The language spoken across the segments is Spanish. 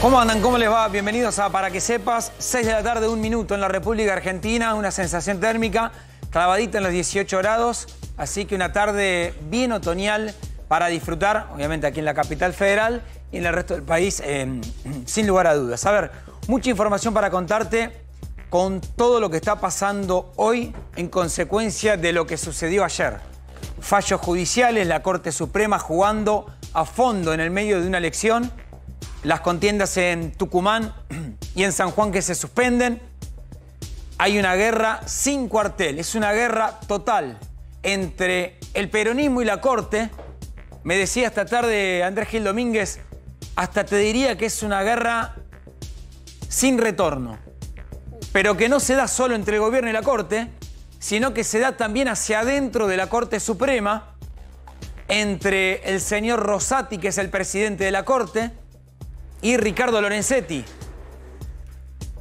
¿Cómo andan? ¿Cómo les va? Bienvenidos a Para que sepas, 6 de la tarde, un minuto en la República Argentina, una sensación térmica clavadita en los 18 grados, así que una tarde bien otoñal para disfrutar, obviamente aquí en la capital federal y en el resto del país, eh, sin lugar a dudas. A ver, mucha información para contarte con todo lo que está pasando hoy en consecuencia de lo que sucedió ayer. Fallos judiciales, la Corte Suprema jugando a fondo en el medio de una elección las contiendas en Tucumán y en San Juan que se suspenden. Hay una guerra sin cuartel, es una guerra total entre el peronismo y la Corte. Me decía esta tarde Andrés Gil Domínguez, hasta te diría que es una guerra sin retorno, pero que no se da solo entre el gobierno y la Corte, sino que se da también hacia adentro de la Corte Suprema, entre el señor Rosati, que es el presidente de la Corte, y Ricardo Lorenzetti,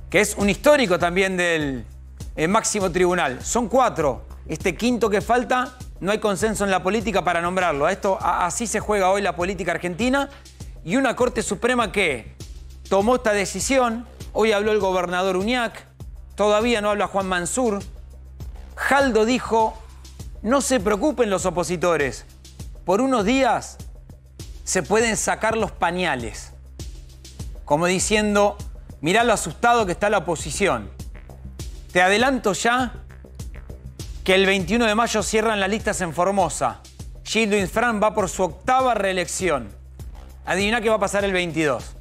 que es un histórico también del eh, máximo tribunal. Son cuatro. Este quinto que falta, no hay consenso en la política para nombrarlo. Esto, así se juega hoy la política argentina. Y una Corte Suprema que tomó esta decisión. Hoy habló el gobernador Uñac. Todavía no habla Juan Mansur. Jaldo dijo, no se preocupen los opositores. Por unos días se pueden sacar los pañales como diciendo, mirá lo asustado que está la oposición. Te adelanto ya que el 21 de mayo cierran las listas en Formosa. Gildo Infran va por su octava reelección. Adivina qué va a pasar el 22.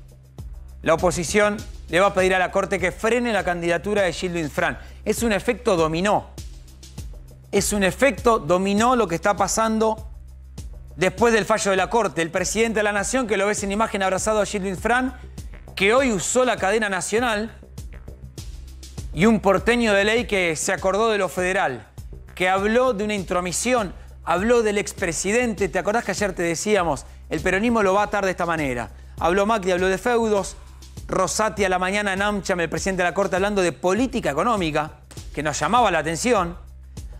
La oposición le va a pedir a la Corte que frene la candidatura de Gildo Infran. Es un efecto dominó. Es un efecto dominó lo que está pasando después del fallo de la Corte. El presidente de la Nación, que lo ves en imagen abrazado a Gildo Infran, que hoy usó la cadena nacional y un porteño de ley que se acordó de lo federal, que habló de una intromisión, habló del expresidente. ¿Te acordás que ayer te decíamos, el peronismo lo va a atar de esta manera? Habló Macri, habló de feudos, Rosati a la mañana en AmCham, el presidente de la Corte, hablando de política económica, que nos llamaba la atención.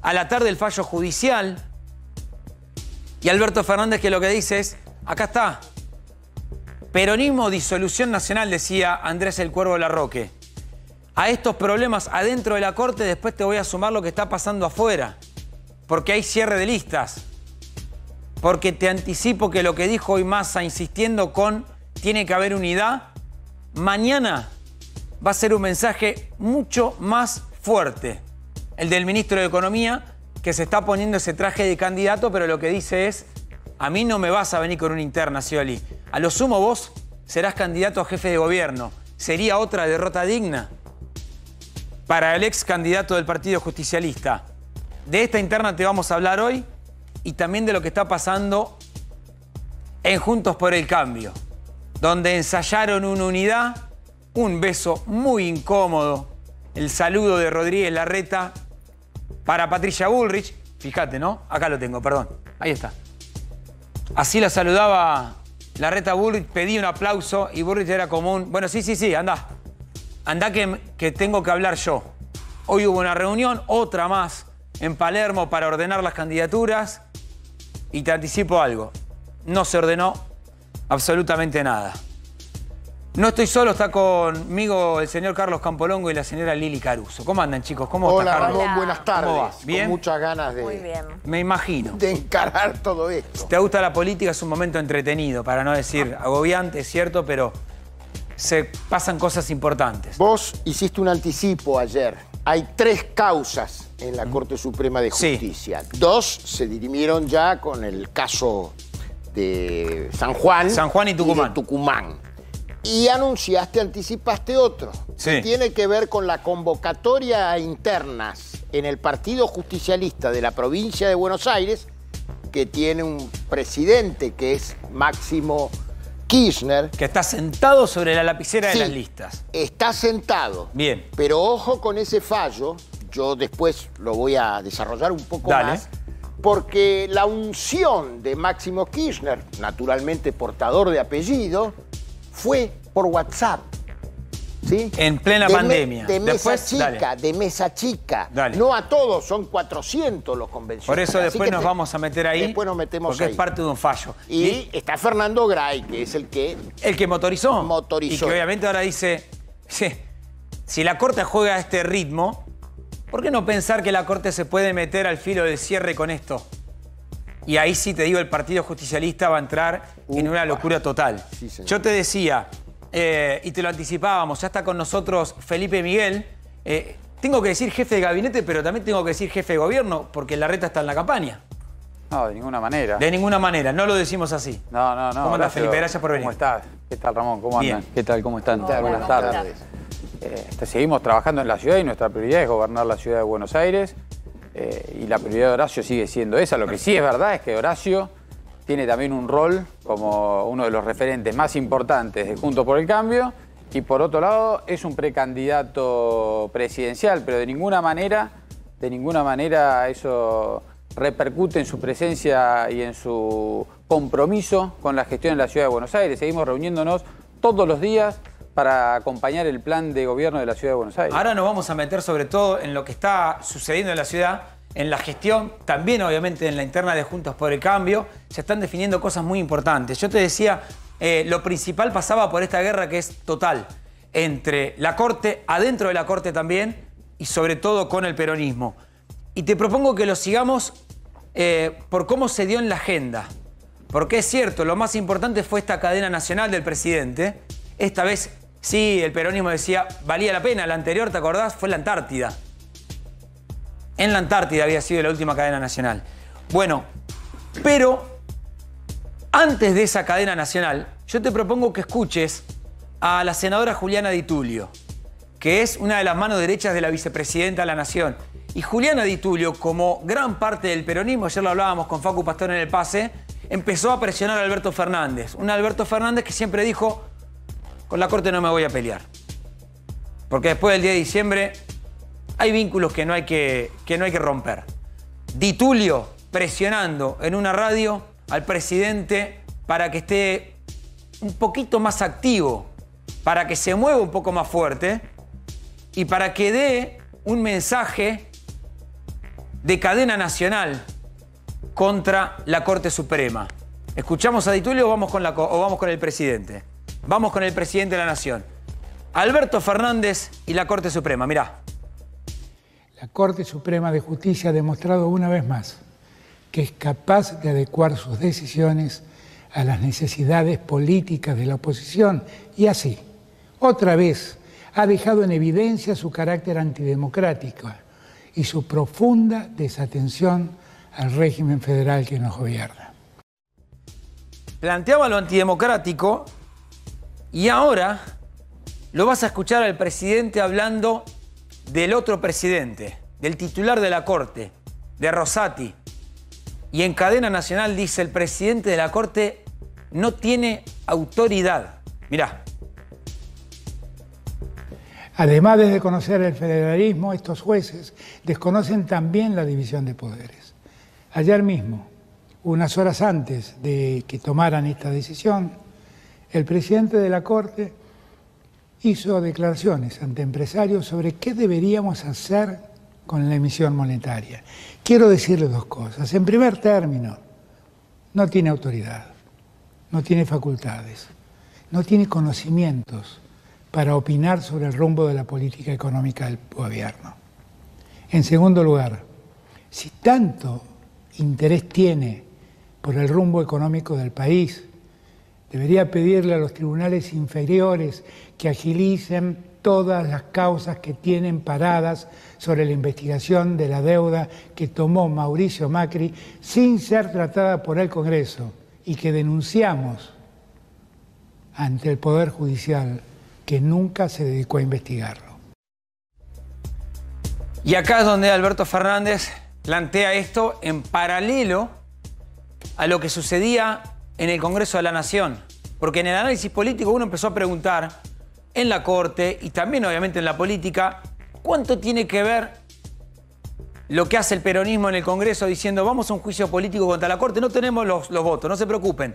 A la tarde el fallo judicial. Y Alberto Fernández que lo que dice es, acá está, Peronismo, disolución nacional, decía Andrés el Cuervo Larroque. A estos problemas adentro de la Corte después te voy a sumar lo que está pasando afuera. Porque hay cierre de listas. Porque te anticipo que lo que dijo hoy Massa insistiendo con tiene que haber unidad, mañana va a ser un mensaje mucho más fuerte. El del ministro de Economía, que se está poniendo ese traje de candidato, pero lo que dice es, a mí no me vas a venir con una interna, Scioli. A lo sumo vos serás candidato a jefe de gobierno. Sería otra derrota digna para el ex candidato del Partido Justicialista. De esta interna te vamos a hablar hoy y también de lo que está pasando en Juntos por el Cambio, donde ensayaron una unidad, un beso muy incómodo, el saludo de Rodríguez Larreta para Patricia Bullrich. Fíjate, ¿no? Acá lo tengo, perdón. Ahí está. Así la saludaba la reta Burrich pedía un aplauso y Burrich era común. Bueno, sí, sí, sí, anda. Anda que, que tengo que hablar yo. Hoy hubo una reunión, otra más, en Palermo para ordenar las candidaturas. Y te anticipo algo. No se ordenó absolutamente nada. No estoy solo, está conmigo el señor Carlos Campolongo y la señora Lili Caruso. ¿Cómo andan, chicos? ¿Cómo Hola, está, Ramón, buenas tardes. ¿Cómo va? ¿Bien? Con muchas ganas de, Muy bien. Me imagino. de encarar todo esto. Si te gusta la política, es un momento entretenido, para no decir agobiante, es cierto, pero se pasan cosas importantes. Vos hiciste un anticipo ayer. Hay tres causas en la Corte Suprema de Sí. Justicia. Dos se dirimieron ya con el caso de San Juan. San Juan y Tucumán. de Tucumán. Y anunciaste, anticipaste otro. Sí. Que tiene que ver con la convocatoria a internas en el Partido Justicialista de la provincia de Buenos Aires, que tiene un presidente que es Máximo Kirchner. Que está sentado sobre la lapicera Sí. de las listas. Está sentado. Bien. Pero ojo con ese fallo, yo después lo voy a desarrollar un poco Dale. más, porque la unción de Máximo Kirchner, naturalmente portador de apellido, fue por WhatsApp. ¿sí? En plena De me- pandemia. de mesa Después, chica, dale. de mesa chica. Dale. No a todos, son 400 los convencionales. Por eso después nos te- vamos a meter ahí. Después nos metemos Porque ahí. es parte de un fallo. Y está Fernando Gray, que es el que El que motorizó. Motorizó. Y que obviamente ahora dice, sí, si la Corte juega a este ritmo, ¿por qué no pensar que la Corte se puede meter al filo del cierre con esto? Y ahí sí te digo, el Partido Justicialista va a entrar en una locura total. Sí. Yo te decía, eh, y te lo anticipábamos, ya está con nosotros Felipe Miguel. Eh, tengo que decir jefe de gabinete, pero también tengo que decir jefe de gobierno, porque la reta está en la campaña. No, de ninguna manera. De ninguna manera, no lo decimos así. No, no, no. ¿Cómo andás, Felipe? Gracias por venir. ¿Cómo estás? ¿Qué tal, Ramón? ¿Cómo Bien. andan? ¿Qué tal? ¿Cómo están? Buenas Buenas tardes. tardes. Eh, seguimos trabajando en la ciudad y nuestra prioridad es gobernar la ciudad de Buenos Aires. Eh, y la prioridad de Horacio sigue siendo esa. Lo que sí es verdad es que Horacio tiene también un rol como uno de los referentes más importantes de Juntos por el Cambio. Y por otro lado, es un precandidato presidencial, pero de ninguna manera, de ninguna manera eso repercute en su presencia y en su compromiso con la gestión en la ciudad de Buenos Aires. Seguimos reuniéndonos todos los días para acompañar el plan de gobierno de la ciudad de Buenos Aires. Ahora nos vamos a meter sobre todo en lo que está sucediendo en la ciudad, en la gestión, también obviamente en la interna de Juntos por el Cambio. Se están definiendo cosas muy importantes. Yo te decía, eh, lo principal pasaba por esta guerra que es total entre la Corte, adentro de la Corte también, y sobre todo con el peronismo. Y te propongo que lo sigamos eh, por cómo se dio en la agenda. Porque es cierto, lo más importante fue esta cadena nacional del presidente. Esta vez sí, el peronismo decía, valía la pena. La anterior, ¿te acordás? Fue la Antártida. En la Antártida había sido la última cadena nacional. Bueno, pero antes de esa cadena nacional, yo te propongo que escuches a la senadora Juliana Di Tulio, que es una de las manos derechas de la vicepresidenta de la Nación. Y Juliana Di Tulio, como gran parte del peronismo, ayer lo hablábamos con Facu Pastor en el pase, empezó a presionar a Alberto Fernández. Un Alberto Fernández que siempre dijo, con la Corte no me voy a pelear. Porque después del 10 de diciembre hay vínculos que no hay que, que, no hay que romper. Di Tulio presionando en una radio al presidente para que esté un poquito más activo, para que se mueva un poco más fuerte y para que dé un mensaje de cadena nacional contra la Corte Suprema. ¿Escuchamos a Di Tulio o vamos con, la, o vamos con el presidente? Vamos con el presidente de la Nación. Alberto Fernández y la Corte Suprema, mirá. La Corte Suprema de Justicia ha demostrado una vez más que es capaz de adecuar sus decisiones a las necesidades políticas de la oposición y así, otra vez, ha dejado en evidencia su carácter antidemocrático y su profunda desatención al régimen federal que nos gobierna. Planteaba lo antidemocrático y ahora lo vas a escuchar al presidente hablando del otro presidente, del titular de la Corte, de Rosati. Y en cadena nacional dice el presidente de la Corte no tiene autoridad. Mirá. Además de desconocer el federalismo, estos jueces desconocen también la división de poderes. Ayer mismo, unas horas antes de que tomaran esta decisión, el presidente de la Corte hizo declaraciones ante empresarios sobre qué deberíamos hacer con la emisión monetaria. Quiero decirle dos cosas. En primer término, no tiene autoridad, no tiene facultades, no tiene conocimientos para opinar sobre el rumbo de la política económica del gobierno. En segundo lugar, si tanto interés tiene por el rumbo económico del país, debería pedirle a los tribunales inferiores que agilicen todas las causas que tienen paradas sobre la investigación de la deuda que tomó Mauricio Macri sin ser tratada por el Congreso y que denunciamos ante el Poder Judicial que nunca se dedicó a investigarlo. Y acá es donde Alberto Fernández plantea esto en paralelo a lo que sucedía en el Congreso de la Nación. Porque en el análisis político uno empezó a preguntar en la Corte y también obviamente en la política, ¿cuánto tiene que ver lo que hace el peronismo en el Congreso diciendo vamos a un juicio político contra la Corte? No tenemos los, votos, no se preocupen.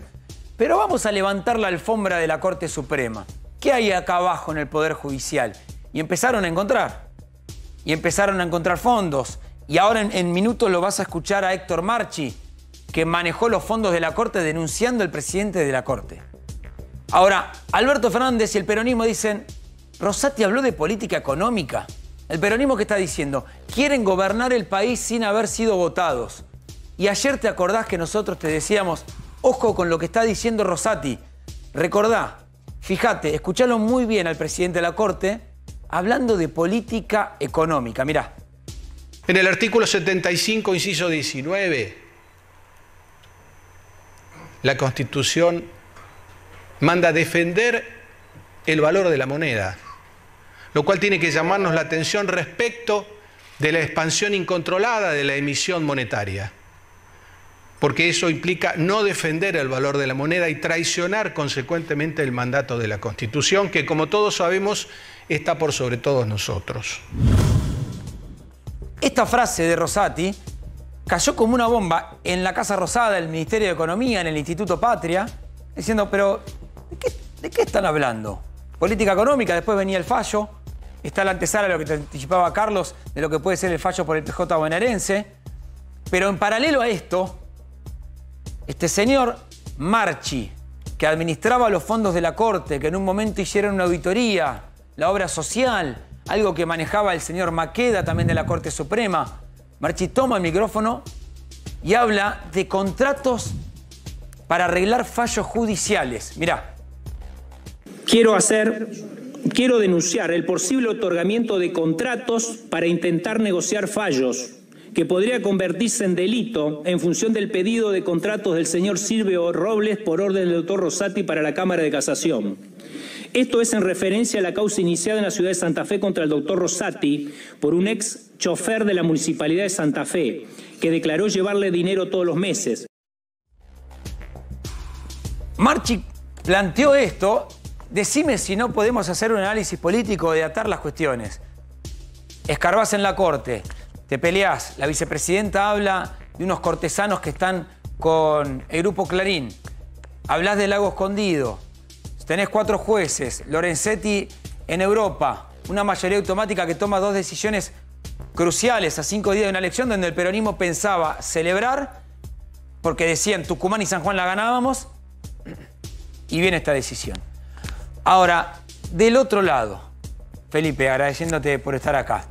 Pero vamos a levantar la alfombra de la Corte Suprema. ¿qué hay acá abajo en el Poder Judicial? Y empezaron a encontrar. Y empezaron a encontrar fondos. Y ahora en, en minutos lo vas a escuchar a Héctor Marchi, que manejó los fondos de la Corte denunciando al presidente de la Corte. Ahora, Alberto Fernández y el peronismo dicen, Rosati habló de política económica. El peronismo que está diciendo, quieren gobernar el país sin haber sido votados. Y ayer te acordás que nosotros te decíamos, ojo con lo que está diciendo Rosati. Recordá, fíjate, escuchalo muy bien al presidente de la Corte hablando de política económica. Mirá. En el artículo 75, inciso 19, la Constitución manda defender el valor de la moneda, lo cual tiene que llamarnos la atención respecto de la expansión incontrolada de la emisión monetaria, porque eso implica no defender el valor de la moneda y traicionar consecuentemente el mandato de la Constitución, que como todos sabemos está por sobre todos nosotros. Esta frase de Rosati cayó como una bomba en la Casa Rosada, el Ministerio de Economía, en el Instituto Patria, diciendo, pero ¿de qué, de están hablando? Política económica, después venía el fallo, está la antesala, lo que te anticipaba Carlos, de lo que puede ser el fallo por el PJ bonaerense, pero en paralelo a esto, este señor Marchi, que administraba los fondos de la Corte, que en un momento hicieron una auditoría, la obra social, algo que manejaba el señor Maqueda también de la Corte Suprema, Marchi toma el micrófono y habla de contratos para arreglar fallos judiciales. Mirá. Quiero hacer, quiero denunciar el posible otorgamiento de contratos para intentar negociar fallos que podría convertirse en delito en función del pedido de contratos del señor Silvio Robles por orden del doctor Rosati para la Cámara de Casación. Esto es en referencia a la causa iniciada en la ciudad de Santa Fe contra el doctor Rosati por un ex chofer de la Municipalidad de Santa Fe, que declaró llevarle dinero todos los meses. Marchi planteó esto. Decime si no podemos hacer un análisis político de atar las cuestiones. Escarbás en la corte, te peleás. La vicepresidenta habla de unos cortesanos que están con el grupo Clarín. Hablas del lago escondido. Tenés cuatro jueces. Lorenzetti en Europa. Una mayoría automática que toma dos decisiones cruciales a cinco días de una elección donde el peronismo pensaba celebrar porque decían Tucumán y San Juan la ganábamos y viene esta decisión. Ahora, del otro lado, Felipe, agradeciéndote por estar acá,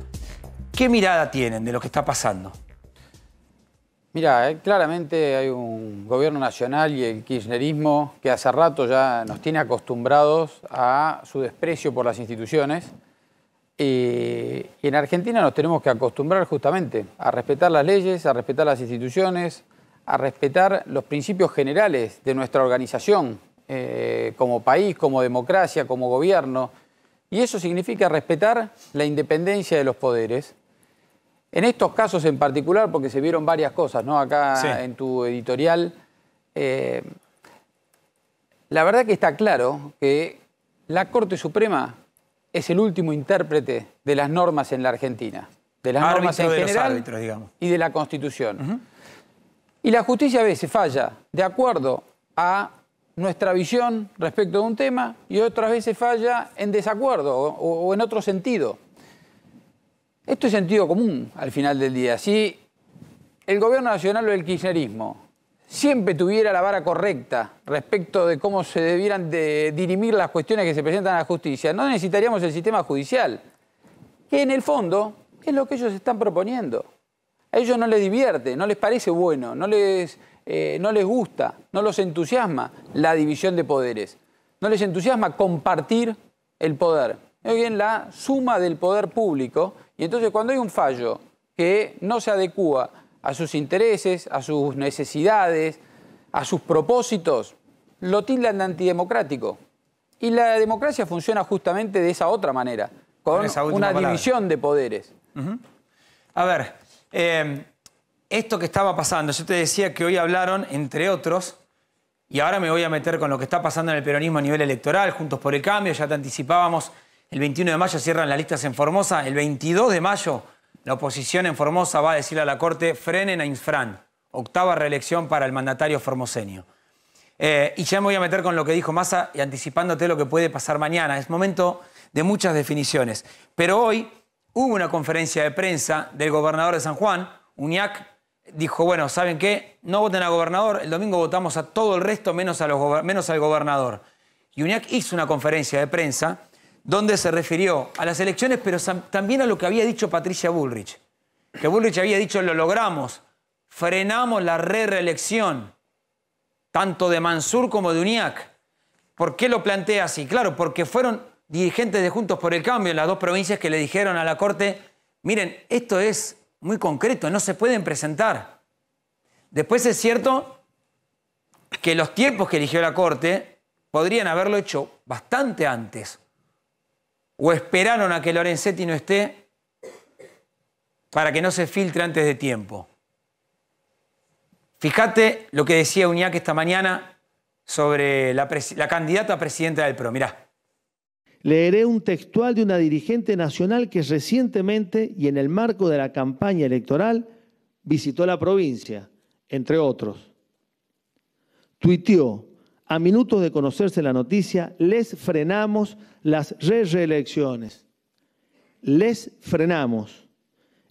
¿qué mirada tienen de lo que está pasando? Mira, eh, claramente hay un gobierno nacional y el kirchnerismo que hace rato ya nos tiene acostumbrados a su desprecio por las instituciones. Y en Argentina nos tenemos que acostumbrar justamente a respetar las leyes, a respetar las instituciones, a respetar los principios generales de nuestra organización eh, como país, como democracia, como gobierno. Y eso significa respetar la independencia de los poderes. En estos casos en particular, porque se vieron varias cosas, ¿no? Acá Sí. en tu editorial, eh, la verdad que está claro que la Corte Suprema es el último intérprete de las normas en la Argentina, de las Árbitro normas en de los general árbitros, digamos. y de la Constitución. Y la justicia a veces falla de acuerdo a nuestra visión respecto de un tema y otras veces falla en desacuerdo o, o en otro sentido. Esto es sentido común al final del día. Si el gobierno nacional o el kirchnerismo siempre tuviera la vara correcta respecto de cómo se debieran de dirimir las cuestiones que se presentan a la justicia, no necesitaríamos el sistema judicial, que en el fondo es lo que ellos están proponiendo. A ellos no les divierte, no les parece bueno, no les, eh, no les gusta, no los entusiasma la división de poderes, no les entusiasma compartir el poder. Es bien la suma del poder público y entonces cuando hay un fallo que no se adecúa a sus intereses, a sus necesidades, a sus propósitos, lo tildan de antidemocrático. Y la democracia funciona justamente de esa otra manera, con una palabra. división de poderes. A ver, eh, esto que estaba pasando, yo te decía que hoy hablaron, entre otros, y ahora me voy a meter con lo que está pasando en el peronismo a nivel electoral, Juntos por el Cambio, ya te anticipábamos, el 21 de mayo cierran las listas en Formosa, el 22 de mayo la oposición en Formosa va a decirle a la Corte, frenen a Infran, octava reelección para el mandatario formoseño. Eh, y ya me voy a meter con lo que dijo Massa y anticipándote lo que puede pasar mañana. Es momento de muchas definiciones. Pero hoy hubo una conferencia de prensa del gobernador de San Juan, Uñac, dijo, bueno, ¿saben qué? No voten al gobernador, el domingo votamos a todo el resto menos, a menos al gobernador. Y Uñac hizo una conferencia de prensa donde se refirió a las elecciones, pero también a lo que había dicho Patricia Bullrich. Que Bullrich había dicho, lo logramos, frenamos la re-reelección, tanto de Mansur como de Uñac. ¿Por qué lo plantea así? Claro, porque fueron dirigentes de Juntos por el Cambio en las dos provincias que le dijeron a la Corte, miren, esto es muy concreto, no se pueden presentar. Después es cierto que los tiempos que eligió la Corte podrían haberlo hecho bastante antes. O esperaron a que Lorenzetti no esté para que no se filtre antes de tiempo. Fíjate lo que decía Uñac esta mañana sobre la, candidata a presidenta del PRO. Mirá. Leeré un textual de una dirigente nacional que recientemente y en el marco de la campaña electoral visitó la provincia, entre otros. Tuiteó, a minutos de conocerse la noticia, les frenamos las re reelecciones. Les frenamos.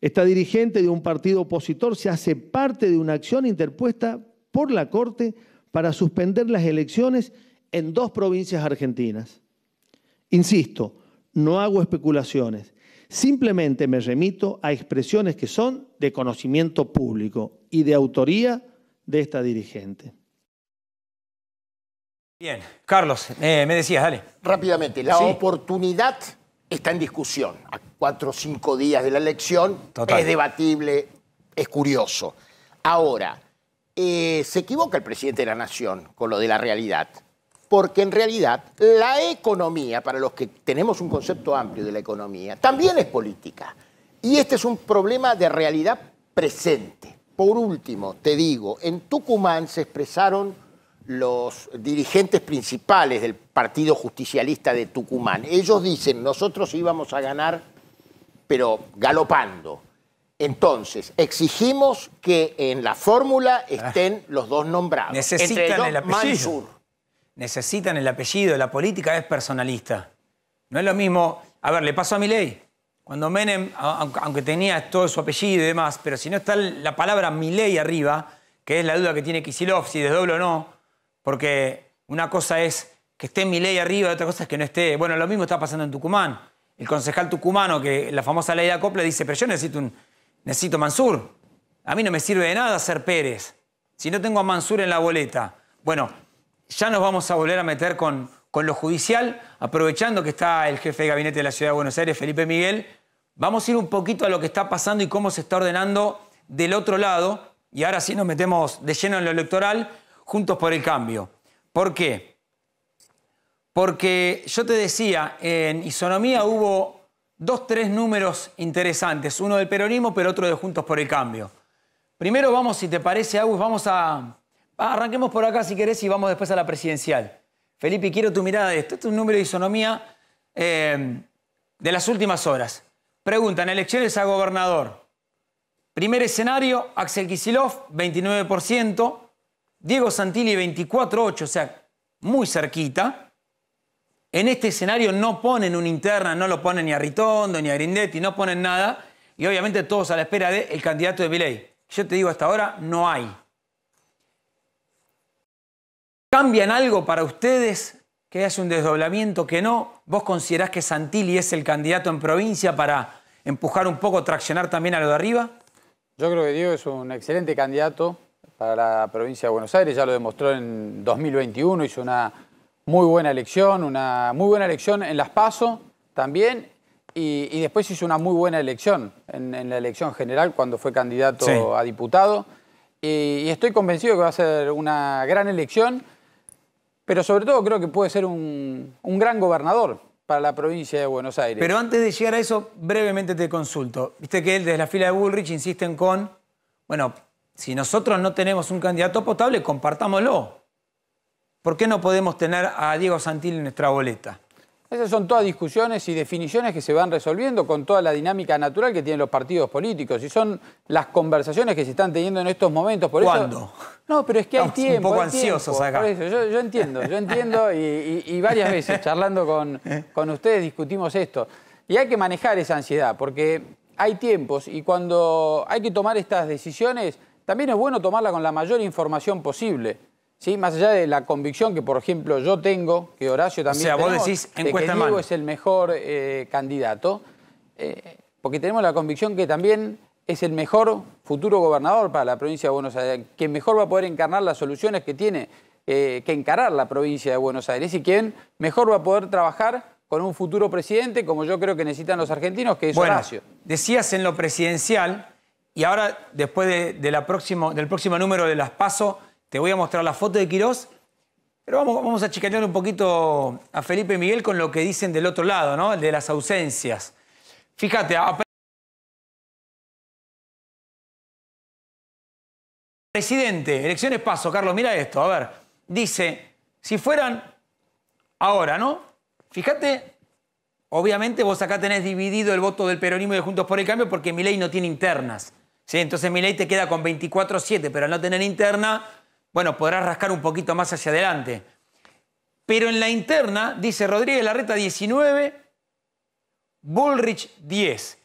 Esta dirigente de un partido opositor se hace parte de una acción interpuesta por la Corte para suspender las elecciones en dos provincias argentinas. Insisto, no hago especulaciones, simplemente me remito a expresiones que son de conocimiento público y de autoría de esta dirigente. Bien, Carlos, eh, me decías, dale. Rápidamente, la oportunidad está en discusión. A cuatro o cinco días de la elección es debatible, es curioso. Ahora, eh, se equivoca el presidente de la Nación con lo de la realidad porque en realidad la economía, para los que tenemos un concepto amplio de la economía, también es política. Y este es un problema de realidad presente. Por último, te digo, en Tucumán se expresaron los dirigentes principales del Partido Justicialista de Tucumán. Ellos dicen, nosotros íbamos a ganar, pero galopando. Entonces, exigimos que en la fórmula estén los dos nombrados. Necesitan el apellido necesitan el apellido, la política es personalista. No es lo mismo, a ver, le pasó a mi ley. Cuando Menem, aunque tenía todo su apellido y demás, pero si no está la palabra ley arriba, que es la duda que tiene Kisilov, si desdoblo o no, porque una cosa es que esté ley arriba y otra cosa es que no esté. Bueno, lo mismo está pasando en Tucumán. El concejal tucumano, que la famosa ley de acople, dice, pero yo necesito, necesito Mansur. A mí no me sirve de nada ser Pérez. Si no tengo a Mansur en la boleta. Bueno, ya nos vamos a volver a meter con, con lo judicial, aprovechando que está el jefe de gabinete de la Ciudad de Buenos Aires, Felipe Miguel. Vamos a ir un poquito a lo que está pasando y cómo se está ordenando del otro lado. Y ahora sí nos metemos de lleno en lo electoral, juntos por el cambio. ¿Por qué? Porque yo te decía, en Isonomía hubo dos, tres números interesantes. Uno del peronismo, pero otro de Juntos por el Cambio. Primero vamos, si te parece, Agus, vamos a, arranquemos por acá si querés y vamos después a la presidencial. Felipe, quiero tu mirada de esto. Este es un número de isonomía eh, de las últimas horas. Preguntan, elecciones a gobernador. Primer escenario, Axel Kisilov, 29%. Diego Santilli, 24,8%, o sea, muy cerquita. En este escenario no ponen una interna, no lo ponen ni a Ritondo, ni a Grindetti, no ponen nada. Y obviamente todos a la espera del candidato de Milei. Yo te digo, hasta ahora no hay. ¿Cambian algo para ustedes? ¿Que hace un desdoblamiento? ¿Que no? ¿Vos considerás que Santilli es el candidato en provincia para empujar un poco, traccionar también a lo de arriba? Yo creo que Diego es un excelente candidato para la provincia de Buenos Aires, ya lo demostró en 2021, hizo una muy buena elección, una muy buena elección en Las Paso también, y, después hizo una muy buena elección en, la elección general cuando fue candidato a diputado. y, estoy convencido que va a ser una gran elección pero sobre todo creo que puede ser un, gran gobernador para la provincia de Buenos Aires. Pero antes de llegar a eso, brevemente te consulto. Viste que él desde la fila de Bullrich insisten con, bueno, si nosotros no tenemos un candidato potable, compartámoslo. ¿Por qué no podemos tener a Diego Santil en nuestra boleta? Esas son todas discusiones y definiciones que se van resolviendo con toda la dinámica natural que tienen los partidos políticos. Y son las conversaciones que se están teniendo en estos momentos. Por ¿Cuándo? no, pero es que hay Estamos un tiempo. poco hay ansiosos tiempo. acá. Por eso, yo, yo entiendo, yo entiendo y, y- y varias veces charlando con, con ustedes discutimos esto. Y hay que manejar esa ansiedad porque hay tiempos y cuando hay que tomar estas decisiones, también es bueno tomarla con la mayor información posible. ¿sí? Más allá de la convicción que, por ejemplo, yo tengo, que Horacio también sea, vos tenemos, decís, de que encuesta Diego es el mejor eh, candidato, eh, porque tenemos la convicción que también es el mejor futuro gobernador para la provincia de Buenos Aires, que mejor va a poder encarnar las soluciones que tiene eh, que encarar la provincia de Buenos Aires y quien mejor va a poder trabajar con un futuro presidente como yo creo que necesitan los argentinos, que es Bueno, Horacio. decías en lo presidencial, y ahora, después de, próximo, del próximo número de las PASO, te voy a mostrar la foto de Quirós. Pero vamos, a chicanear un poquito a Felipe Miguel con lo que dicen del otro lado, ¿no? El de las ausencias. Fíjate, presidente, elecciones PASO, Carlos, mira esto, a ver. Dice, si fueran ahora, ¿no? Fíjate, Obviamente vos acá tenés dividido el voto del peronismo y de Juntos por el Cambio porque Milei no tiene internas. ¿Sí? Entonces Milei te queda con 24-7, pero al no tener interna, bueno, podrás rascar un poquito más hacia adelante. Pero en la interna dice Rodríguez Larreta 19, Bullrich 10.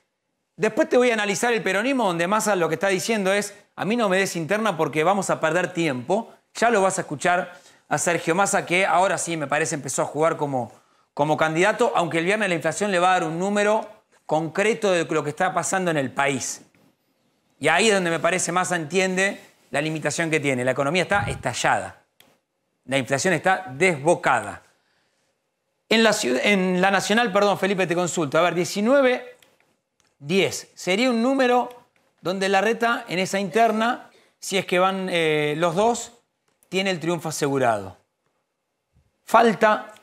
Después te voy a analizar el peronismo donde Massa lo que está diciendo es, a mí no me des interna porque vamos a perder tiempo. Ya lo vas a escuchar a Sergio Massa que ahora sí me parece empezó a jugar como, como candidato, aunque el viernes la inflación le va a dar un número concreto de lo que está pasando en el país. Y ahí es donde me parece Massa entiende la limitación que tiene. La economía está estallada. La inflación está desbocada. En la, nacional, perdón, Felipe, te consulto. A ver, 19, 10. Sería un número donde la reta en esa interna, si es que van eh, los dos, tiene el triunfo asegurado. Falta,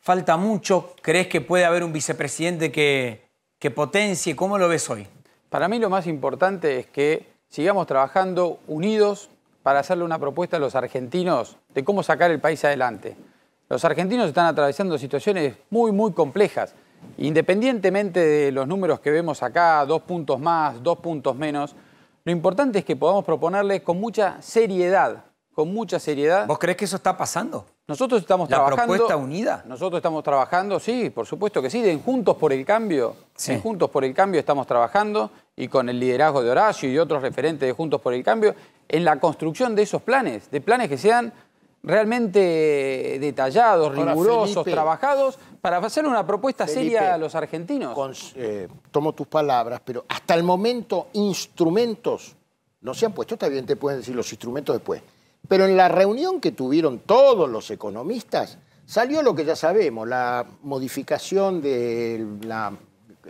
falta mucho. ¿Crees que puede haber un vicepresidente que potencie? ¿Cómo lo ves hoy? Para mí lo más importante es que sigamos trabajando unidos para hacerle una propuesta a los argentinos de cómo sacar el país adelante. Los argentinos están atravesando situaciones muy, muy complejas. Independientemente de los números que vemos acá, dos puntos más, dos puntos menos, lo importante es que podamos proponerles con mucha seriedad, con mucha seriedad, ¿Vos crees que eso está pasando? nosotros estamos ¿La trabajando. propuesta unida? Nosotros estamos trabajando, sí, por supuesto que sí, en Juntos por el Cambio. Sí. En Juntos por el Cambio estamos trabajando y con el liderazgo de Horacio y otros referentes de Juntos por el Cambio en la construcción de esos planes, de planes que sean realmente detallados, Ahora, rigurosos, Felipe. trabajados, para hacer una propuesta Felipe, seria a los argentinos. con- eh, tomo tus palabras, pero hasta el momento instrumentos no se han puesto. Está bien, te pueden decir los instrumentos después. Pero en la reunión que tuvieron todos los economistas, salió lo que ya sabemos, la modificación de la,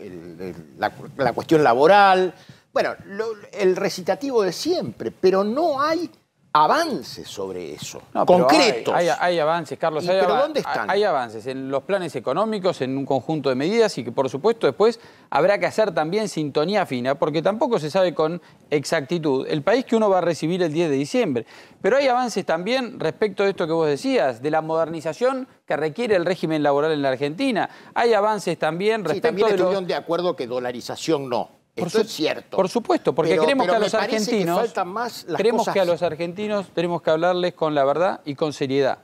el- la- la cuestión laboral, bueno, lo- el recitativo de siempre, pero no hay avances sobre eso, No, concretos. Hay, hay- hay avances, Carlos. ¿Y hay, pero dónde están? hay avances en los planes económicos, en un conjunto de medidas y que, por supuesto, después habrá que hacer también sintonía fina, porque tampoco se sabe con exactitud el país que uno va a recibir el 10 de diciembre. Pero hay avances también respecto de esto que vos decías, de la modernización que requiere el régimen laboral en la Argentina. Hay avances también Sí, respecto también de los... de acuerdo que dolarización no. Por Esto su- es cierto. Por supuesto, porque Pero- creemos pero que a los que argentinos. más las creemos cosas- que a los argentinos tenemos que hablarles con la verdad y con seriedad.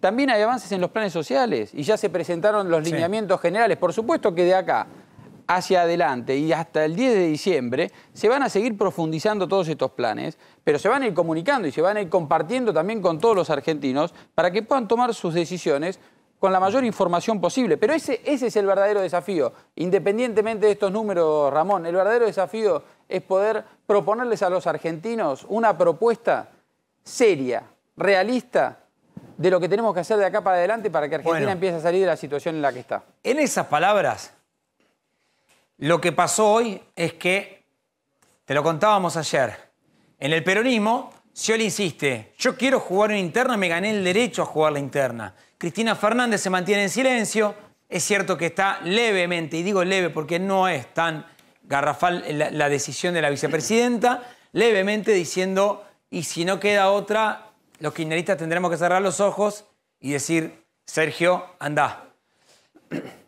También hay avances en los planes sociales y ya se presentaron los Sí. lineamientos generales. Por supuesto que de acá hacia adelante y hasta el 10 de diciembre se van a seguir profundizando todos estos planes, pero se van a ir comunicando y se van a ir compartiendo también con todos los argentinos para que puedan tomar sus decisiones con la mayor información posible. Pero ese, ese es el verdadero desafío. Independientemente de estos números, Ramón, el verdadero desafío es poder proponerles a los argentinos una propuesta seria, realista, de lo que tenemos que hacer de acá para adelante para que Argentina Bueno. empiece a salir de la situación en la que está. En esas palabras, lo que pasó hoy es que, te lo contábamos ayer, en el peronismo, Scioli insiste, yo quiero jugar una interna, me gané el derecho a jugar la interna. Cristina Fernández se mantiene en silencio, es cierto que está levemente, y digo leve porque no es tan garrafal la, decisión de la vicepresidenta, levemente diciendo, y si no queda otra, los kirchneristas tendremos que cerrar los ojos y decir, Sergio, anda.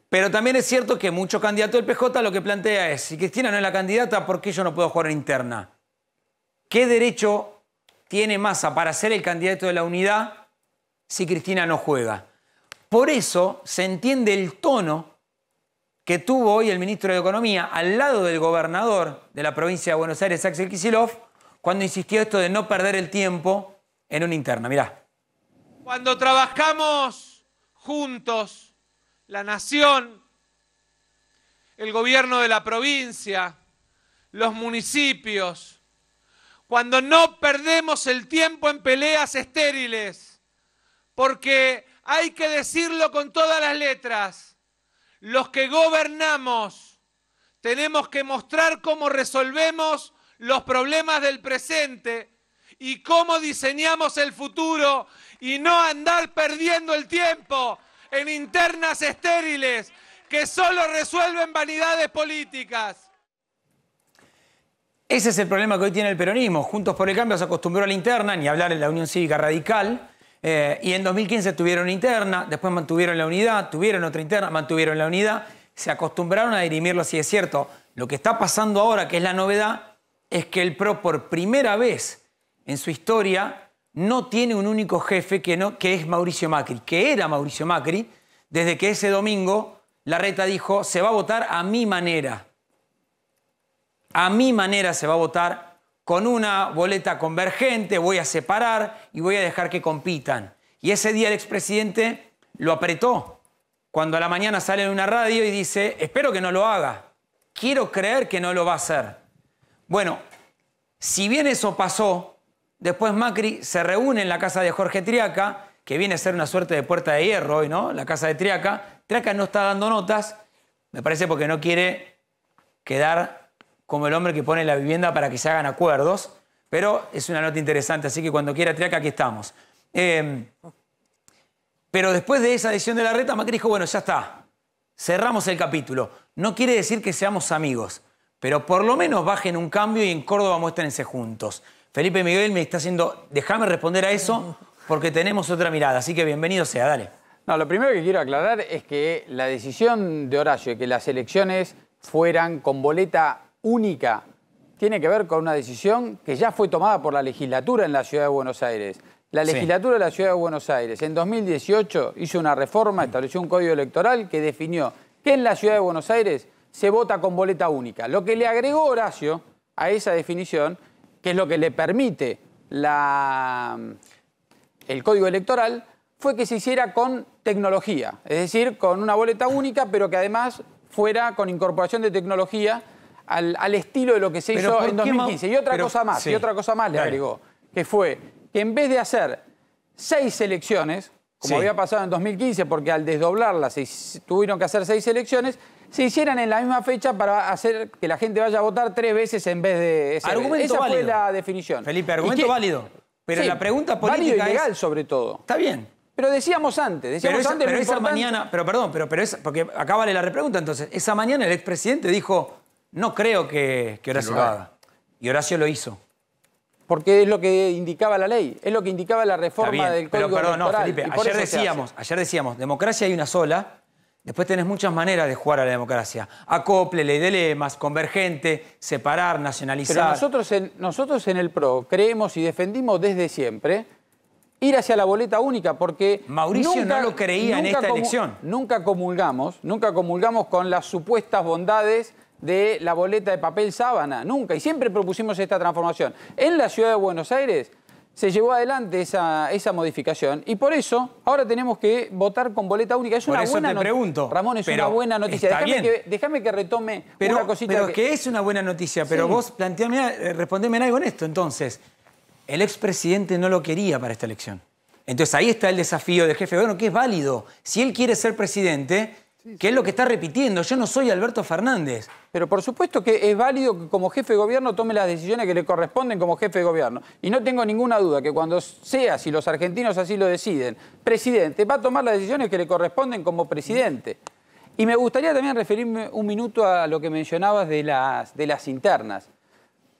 Pero también es cierto que mucho candidato del PJ lo que plantea es, si Cristina no es la candidata, ¿por qué yo no puedo jugar en interna? ¿Qué derecho tiene Massa para ser el candidato de la unidad si Cristina no juega? Por eso se entiende el tono que tuvo hoy el ministro de Economía al lado del gobernador de la provincia de Buenos Aires, Axel Kicillof, cuando insistió esto de no perder el tiempo en una interna. Mirá. Cuando trabajamos juntos, la nación, el gobierno de la provincia, los municipios, cuando no perdemos el tiempo en peleas estériles, porque hay que decirlo con todas las letras, los que gobernamos tenemos que mostrar cómo resolvemos los problemas del presente y cómo diseñamos el futuro y no andar perdiendo el tiempo en internas estériles que solo resuelven vanidades políticas. Ese es el problema que hoy tiene el peronismo. Juntos por el Cambio se acostumbró a la interna, ni hablar en la Unión Cívica Radical. Eh, y en 2015 tuvieron interna, después mantuvieron la unidad, tuvieron otra interna, mantuvieron la unidad. Se acostumbraron a dirimirlo, así es cierto. Lo que está pasando ahora, que es la novedad, es que el PRO por primera vez en su historia no tiene un único jefe que, no, que es Mauricio Macri, que era Mauricio Macri, desde que ese domingo la reta dijo, se va a votar a mi manera. A mi manera se va a votar con una boleta convergente, voy a separar y voy a dejar que compitan. Y ese día el expresidente lo apretó. Cuando a la mañana sale en una radio y dice, espero que no lo haga, quiero creer que no lo va a hacer. Bueno, si bien eso pasó, después Macri se reúne en la casa de Jorge Triaca, que viene a ser una suerte de puerta de hierro hoy, ¿no? La casa de Triaca. Triaca no está dando notas, me parece porque no quiere quedar como el hombre que pone la vivienda para que se hagan acuerdos, pero es una nota interesante, así que cuando quiera Triaca aquí estamos. Em, pero después de esa decisión de la reta, Macri dijo, bueno, ya está, cerramos el capítulo. No quiere decir que seamos amigos, pero por lo menos bajen un cambio y en Córdoba muéstrense juntos. Felipe Miguel me está haciendo, déjame responder a eso porque tenemos otra mirada, así que bienvenido sea, dale. No, lo primero que quiero aclarar es que la decisión de Horacio de que las elecciones fueran con boleta única tiene que ver con una decisión que ya fue tomada por la legislatura en la Ciudad de Buenos Aires. La legislatura de la Ciudad de Buenos Aires en 2018 hizo una reforma, estableció un código electoral que definió que en la Ciudad de Buenos Aires se vota con boleta única. Lo que le agregó Horacio a esa definición, que es lo que le permite la, el código electoral, fue que se hiciera con tecnología, es decir, con una boleta única, pero que además fuera con incorporación de tecnología al, estilo de lo que se hizo en 2015. Y otra cosa más, y otra cosa más le agregó, que fue que en vez de hacer seis elecciones, como había pasado en 2015, porque al desdoblarlas se tuvieron que hacer seis elecciones, se hicieran en la misma fecha para hacer que la gente vaya a votar tres veces en vez de esa Argumento Esa fue la definición. Felipe, argumento válido. Pero la pregunta política válido y legal sobre todo. Está bien. Pero decíamos antes, decíamos pero antes pero esa mañana, pero perdón, pero, pero porque acá vale la repregunta entonces. Esa mañana el expresidente dijo, no creo que, que Horacio lo haga. Y Horacio lo hizo. Porque es lo que indicaba la ley, es lo que indicaba la reforma del Código pero, perdón, No, Felipe, ayer decíamos, ayer decíamos, democracia hay una sola, Después tenés muchas maneras de jugar a la democracia. Acople, ley de lemas, convergente, separar, nacionalizar. Pero nosotros en, nosotros en el PRO creemos y defendimos desde siempre ir hacia la boleta única porque Mauricio no lo creía en esta elección. Nunca comulgamos, nunca comulgamos con las supuestas bondades de la boleta de papel sábana, nunca. Y siempre propusimos esta transformación. En la ciudad de Buenos Aires se llevó adelante esa, esa, modificación y por eso ahora tenemos que votar con boleta única. Es por una eso buena te pregunto. Ramón, es una buena noticia. Déjame que, déjame que, retome pero, una cosita. Pero que... es una buena noticia, pero vos planteame, eh, respondeme algo en esto. Entonces, el expresidente no lo quería para esta elección. Entonces ahí está el desafío del jefe de gobierno, que es válido. Si él quiere ser presidente, que es lo que está repitiendo. Yo no soy Alberto Fernández. Pero por supuesto que es válido que como jefe de gobierno tome las decisiones que le corresponden como jefe de gobierno. Y no tengo ninguna duda que cuando sea, si los argentinos así lo deciden, presidente, va a tomar las decisiones que le corresponden como presidente. Y me gustaría también referirme un minuto a lo que mencionabas de las, de las internas.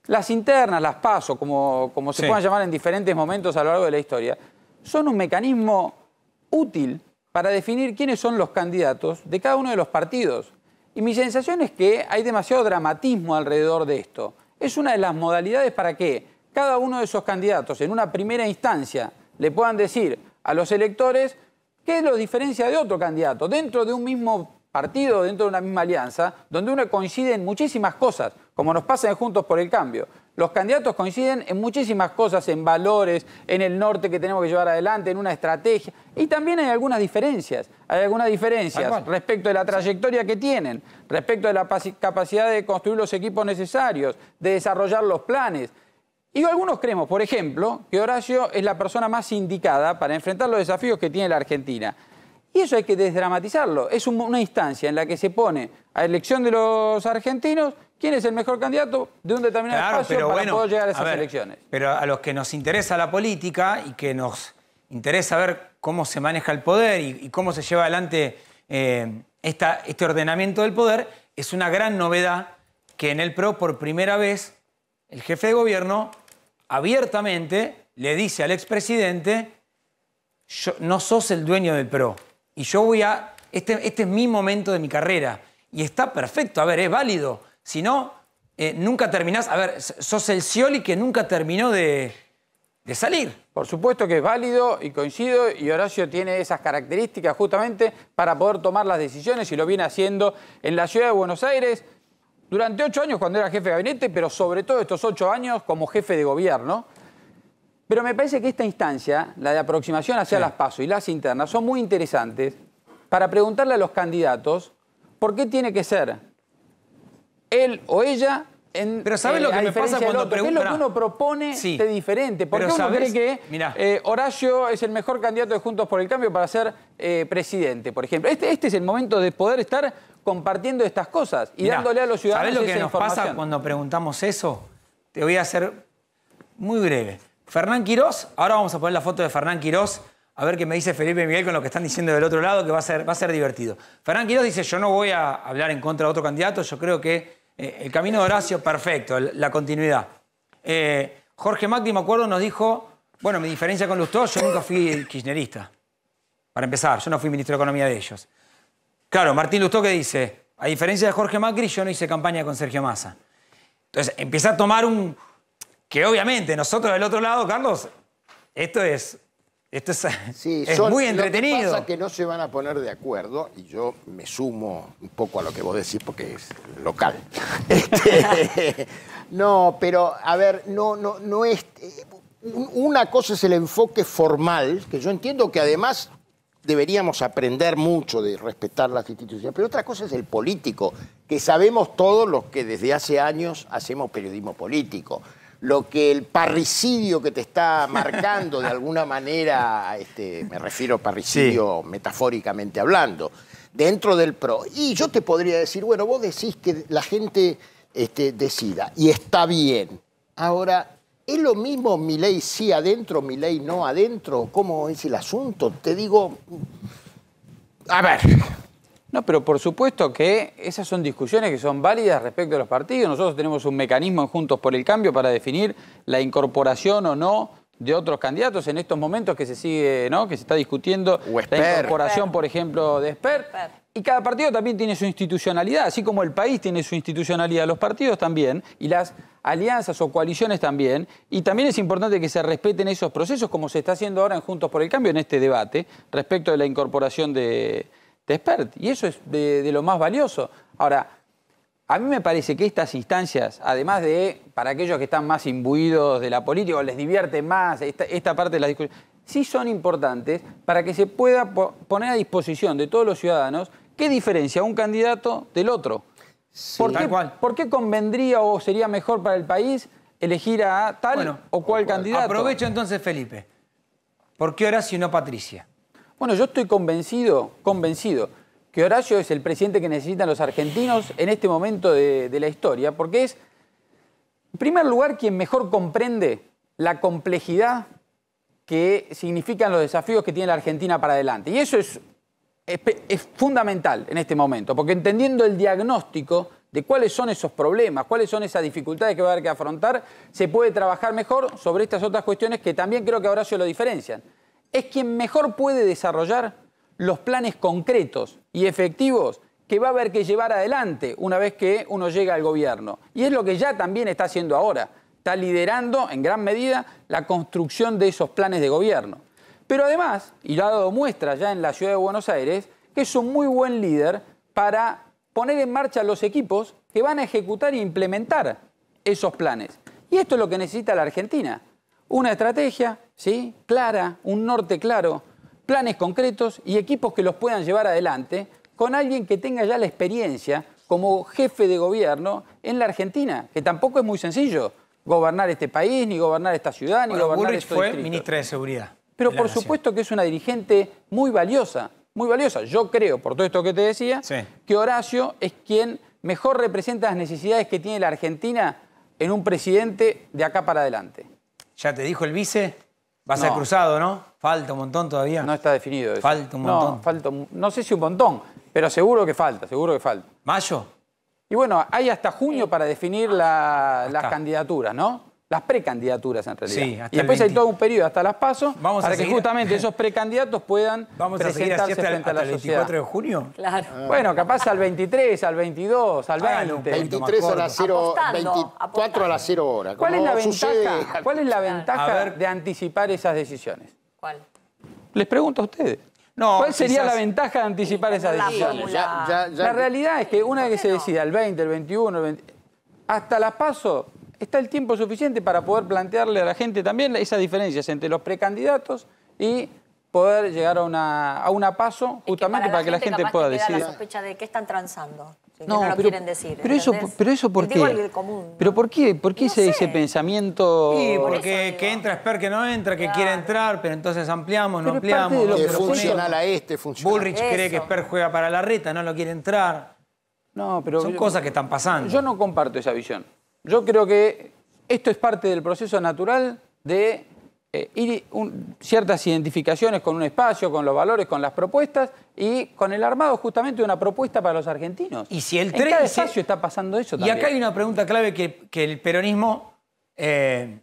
Las internas, las paso, como, como se sí. puedan llamar en diferentes momentos a lo largo de la historia, son un mecanismo útil para definir quiénes son los candidatos de cada uno de los partidos. Y mi sensación es que hay demasiado dramatismo alrededor de esto. Es una de las modalidades para que cada uno de esos candidatos en una primera instancia le puedan decir a los electores qué los diferencia de otro candidato dentro de un mismo partido, dentro de una misma alianza, donde uno coincide en muchísimas cosas, como nos pasa en Juntos por el Cambio. Los candidatos coinciden en muchísimas cosas, en valores, en el norte que tenemos que llevar adelante, en una estrategia. Y también hay algunas diferencias. Hay algunas diferencias respecto de la trayectoria que tienen, respecto de la capacidad de construir los equipos necesarios, de desarrollar los planes. Y algunos creemos, por ejemplo, que Horacio es la persona más indicada para enfrentar los desafíos que tiene la Argentina. Y eso hay que desdramatizarlo. Es una instancia en la que se pone a elección de los argentinos quién es el mejor candidato de un determinado espacio para poder llegar a esas elecciones. Pero a los que nos interesa la política y que nos interesa ver cómo se maneja el poder y, cómo se lleva adelante eh, este ordenamiento del poder, es una gran novedad que en el PRO por primera vez el jefe de gobierno abiertamente le dice al expresidente, no sos el dueño del PRO y yo voy a, este, este es mi momento de mi carrera y está perfecto, a ver, es válido si no, eh, nunca terminás. A ver, sos el Scioli que nunca terminó de, salir. Por supuesto que es válido y coincido, y Horacio tiene esas características justamente para poder tomar las decisiones y lo viene haciendo en la ciudad de Buenos Aires durante ocho años cuando era jefe de gabinete, pero sobre todo estos ocho años como jefe de gobierno. Pero me parece que esta instancia, la de aproximación hacia las PASO y las internas, son muy interesantes para preguntarle a los candidatos por qué tiene que ser él o ella en, pero ¿sabes lo eh, que me pasa cuando pregunto? ¿Qué es lo que uno propone de diferente? ¿Por qué uno cree que eh, Horacio es el mejor candidato de Juntos por el Cambio para ser eh, presidente, por ejemplo? Este, este es el momento de poder estar compartiendo estas cosas y dándole a los ciudadanos ¿Sabes lo que nos pasa cuando preguntamos eso? Te voy a hacer muy breve. Fernán Quirós, ahora vamos a poner la foto de Fernán Quirós, a ver qué me dice Felipe Miguel con lo que están diciendo del otro lado, que va a ser, va a ser divertido. Fernán Quirós dice, yo no voy a hablar en contra de otro candidato, yo creo que eh, el camino de Horacio, perfecto, la continuidad. Eh, Jorge Macri, me acuerdo, nos dijo, bueno, mi diferencia con Lustó, yo nunca fui kirchnerista. Para empezar, yo no fui ministro de Economía de ellos. Claro, Martín Lustó que dice, a diferencia de Jorge Macri, yo no hice campaña con Sergio Massa. Entonces, empieza a tomar un... que obviamente nosotros del otro lado, Carlos, esto es esto es, muy entretenido. Lo que pasa que no se van a poner de acuerdo, y yo me sumo un poco a lo que vos decís porque es local. Este, no, pero a ver, no, no, no es. Una cosa es el enfoque formal, que yo entiendo que además deberíamos aprender mucho de respetar las instituciones, pero otra cosa es el político, que sabemos todos los que desde hace años hacemos periodismo político lo que el parricidio que te está marcando de alguna manera, este, me refiero a parricidio metafóricamente hablando, dentro del PRO. Y yo te podría decir, bueno, vos decís que la gente este, decida, y está bien. Ahora, ¿es lo mismo mi ley sí adentro, mi ley no adentro? ¿Cómo es el asunto? Te digo, a ver, no, pero por supuesto que esas son discusiones que son válidas respecto a los partidos. Nosotros tenemos un mecanismo en Juntos por el Cambio para definir la incorporación o no de otros candidatos en estos momentos que se sigue, ¿no? Que se está discutiendo la incorporación, por ejemplo, de Esper. Y cada partido también tiene su institucionalidad, así como el país tiene su institucionalidad, los partidos también, y las alianzas o coaliciones también. Y también es importante que se respeten esos procesos, como se está haciendo ahora en Juntos por el Cambio, en este debate, respecto de la incorporación de, de Y eso es de, lo más valioso. Ahora, a mí me parece que estas instancias, además de para aquellos que están más imbuidos de la política o les divierte más esta, parte de la discusión, sí son importantes para que se pueda poner a disposición de todos los ciudadanos qué diferencia un candidato del otro. ¿Por, qué, ¿Por, qué, convendría o sería mejor para el país elegir a tal o cual candidato? Aprovecho entonces, Felipe. ¿Por qué Horacio y no Patricia? Bueno, yo estoy convencido, convencido, que Horacio es el presidente que necesitan los argentinos en este momento de, la historia, porque es, en primer lugar, quien mejor comprende la complejidad que significan los desafíos que tiene la Argentina para adelante. Y eso es, es, fundamental en este momento, porque entendiendo el diagnóstico de cuáles son esos problemas, cuáles son esas dificultades que va a haber que afrontar, se puede trabajar mejor sobre estas otras cuestiones que también creo que Horacio lo diferencian es quien mejor puede desarrollar los planes concretos y efectivos que va a haber que llevar adelante una vez que uno llega al gobierno. Y es lo que ya también está haciendo ahora. Está liderando en gran medida la construcción de esos planes de gobierno. Pero además, y lo ha dado muestra ya en la ciudad de Buenos Aires, que es un muy buen líder para poner en marcha los equipos que van a ejecutar e implementar esos planes. Y esto es lo que necesita la Argentina. Una estrategia, ¿sí? Clara, un norte claro, planes concretos y equipos que los puedan llevar adelante con alguien que tenga ya la experiencia como jefe de gobierno en la Argentina, que tampoco es muy sencillo gobernar este país, ni gobernar esta ciudad, ni gobernar Bullrich estos fue distritos. ministra de Seguridad. Pero de por Nación. supuesto que es una dirigente muy valiosa, muy valiosa. Yo creo, por todo esto que te decía, Sí. que Horacio es quien mejor representa las necesidades que tiene la Argentina en un presidente de acá para adelante. Ya te dijo el vice, va a ser No. cruzado, ¿no? Falta un montón todavía. No está definido eso. Falta un No, montón. falta un- no sé si un montón, pero seguro que falta, seguro que falta. ¿Mayo? Y bueno, hay hasta junio para definir la- las candidaturas, ¿no? Las precandidaturas en realidad. Sí, hasta y después el hay 20. todo un periodo hasta las pasos Vamos a para que seguir- justamente esos precandidatos puedan ¿Vamos a seguir presentarse hasta, el- frente a hasta la el sociedad. 24 de junio? Claro. Bueno, capaz al 23, al 22, al Háganlo un 20. poquito 23 a las 0, Apostando, 24 a las 0 horas. ¿Cuál es la sucede- ventaja, ¿cuál es la ventaja de anticipar esas decisiones? ¿Cuál? Les pregunto a ustedes. No, ¿Cuál sería quizás- la ventaja de anticipar Sí, esas decisiones? fórmula. Ya- ya- ya- La realidad es que una vez que se decida el 20, el 21, el 20, hasta las paso, está el tiempo suficiente para poder plantearle a la gente también esas diferencias entre los precandidatos y poder llegar a una, a una paso Es justamente para que la gente pueda decidir. la sospecha de que están transando. que no, lo pero, quieren decir. pero eso, pero eso por Digo qué? el común. ¿no? Pero por qué, por qué No ese, pensamiento? Sí, Por porque eso que digo. entra Esper, que no entra, que quiere entrar, pero entonces ampliamos, no Pero ampliamos. lo que funcional a este, funcional. Bullrich cree que. Esper juega para la reta, no lo quiere entrar. No, pero Son yo- cosas que están pasando. Yo no comparto esa visión. Yo creo que esto es parte del proceso natural de eh, ir un- ciertas identificaciones con un espacio, con los valores, con las propuestas y con el armado justamente de una propuesta para los argentinos. Y si el en tren- cada y si- espacio está pasando eso Y también. acá hay una pregunta clave que, que el peronismo eh,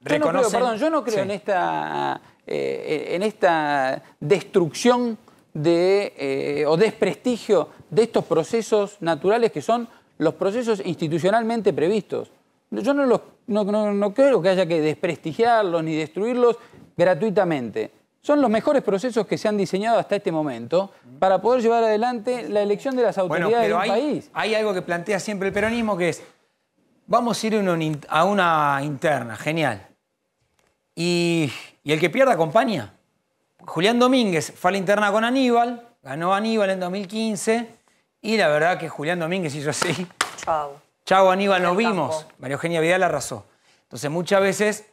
Yo no creo, reconoce. perdón, yo no creo Sí. en esta eh, en esta destrucción de o desprestigio de estos procesos naturales que son los procesos institucionalmente previstos. Yo no, los, no, no- no creo que haya que desprestigiarlos ni destruirlos gratuitamente. Son los mejores procesos que se han diseñado hasta este momento para poder llevar adelante la elección de las Bueno, autoridades pero del hay, país. hay algo que plantea siempre el peronismo que es, vamos a ir a una, in- a una interna, genial. Y, y el que pierda acompaña. Julián Domínguez fue a la interna con Aníbal, ganó Aníbal en 2015, y la verdad que Julián Domínguez hizo así. Chau. Chau Aníbal, nos vimos. campo. María Eugenia Vidal arrasó. Entonces muchas veces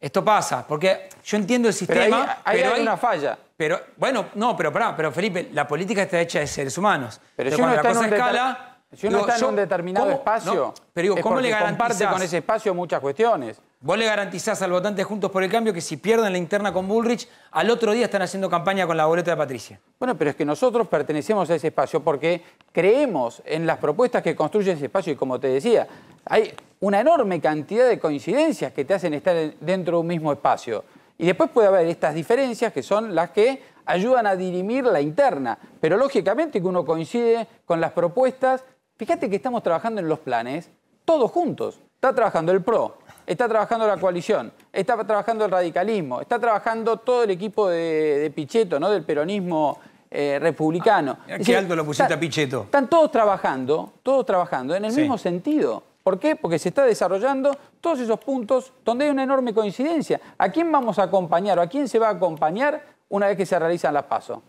esto pasa, porque yo entiendo el Pero ahí, sistema, ahí pero hay hay- una falla. pero, bueno, no, pero pará, pero Felipe, la política está hecha de seres humanos. Pero Entonces, si uno cuando está, en un, escala. si uno digo, está en yo- un determinado ¿cómo? espacio, No, pero digo, es ¿cómo le comparte con ese espacio muchas cuestiones. Vos le garantizás al votante Juntos por el Cambio que si pierden la interna con Bullrich, al otro día están haciendo campaña con la boleta de Patricia. Bueno, pero es que nosotros pertenecemos a ese espacio porque creemos en las propuestas que construye ese espacio y como te decía, hay una enorme cantidad de coincidencias que te hacen estar en- dentro de un mismo espacio. Y después puede haber estas diferencias que son las que ayudan a dirimir la interna. Pero lógicamente que uno coincide con las propuestas. Fíjate que estamos trabajando en los planes todos juntos. Está trabajando el PRO, está trabajando la coalición, está trabajando el radicalismo, está trabajando todo el equipo de, de Pichetto, ¿no? del peronismo eh, republicano. Es qué alto lo pusiste está- a Pichetto. Están todos trabajando, todos trabajando en el Sí. mismo sentido. ¿Por qué? Porque se está desarrollando todos esos puntos donde hay una enorme coincidencia. ¿A quién vamos a acompañar o a quién se va a acompañar una vez que se realizan las pasos?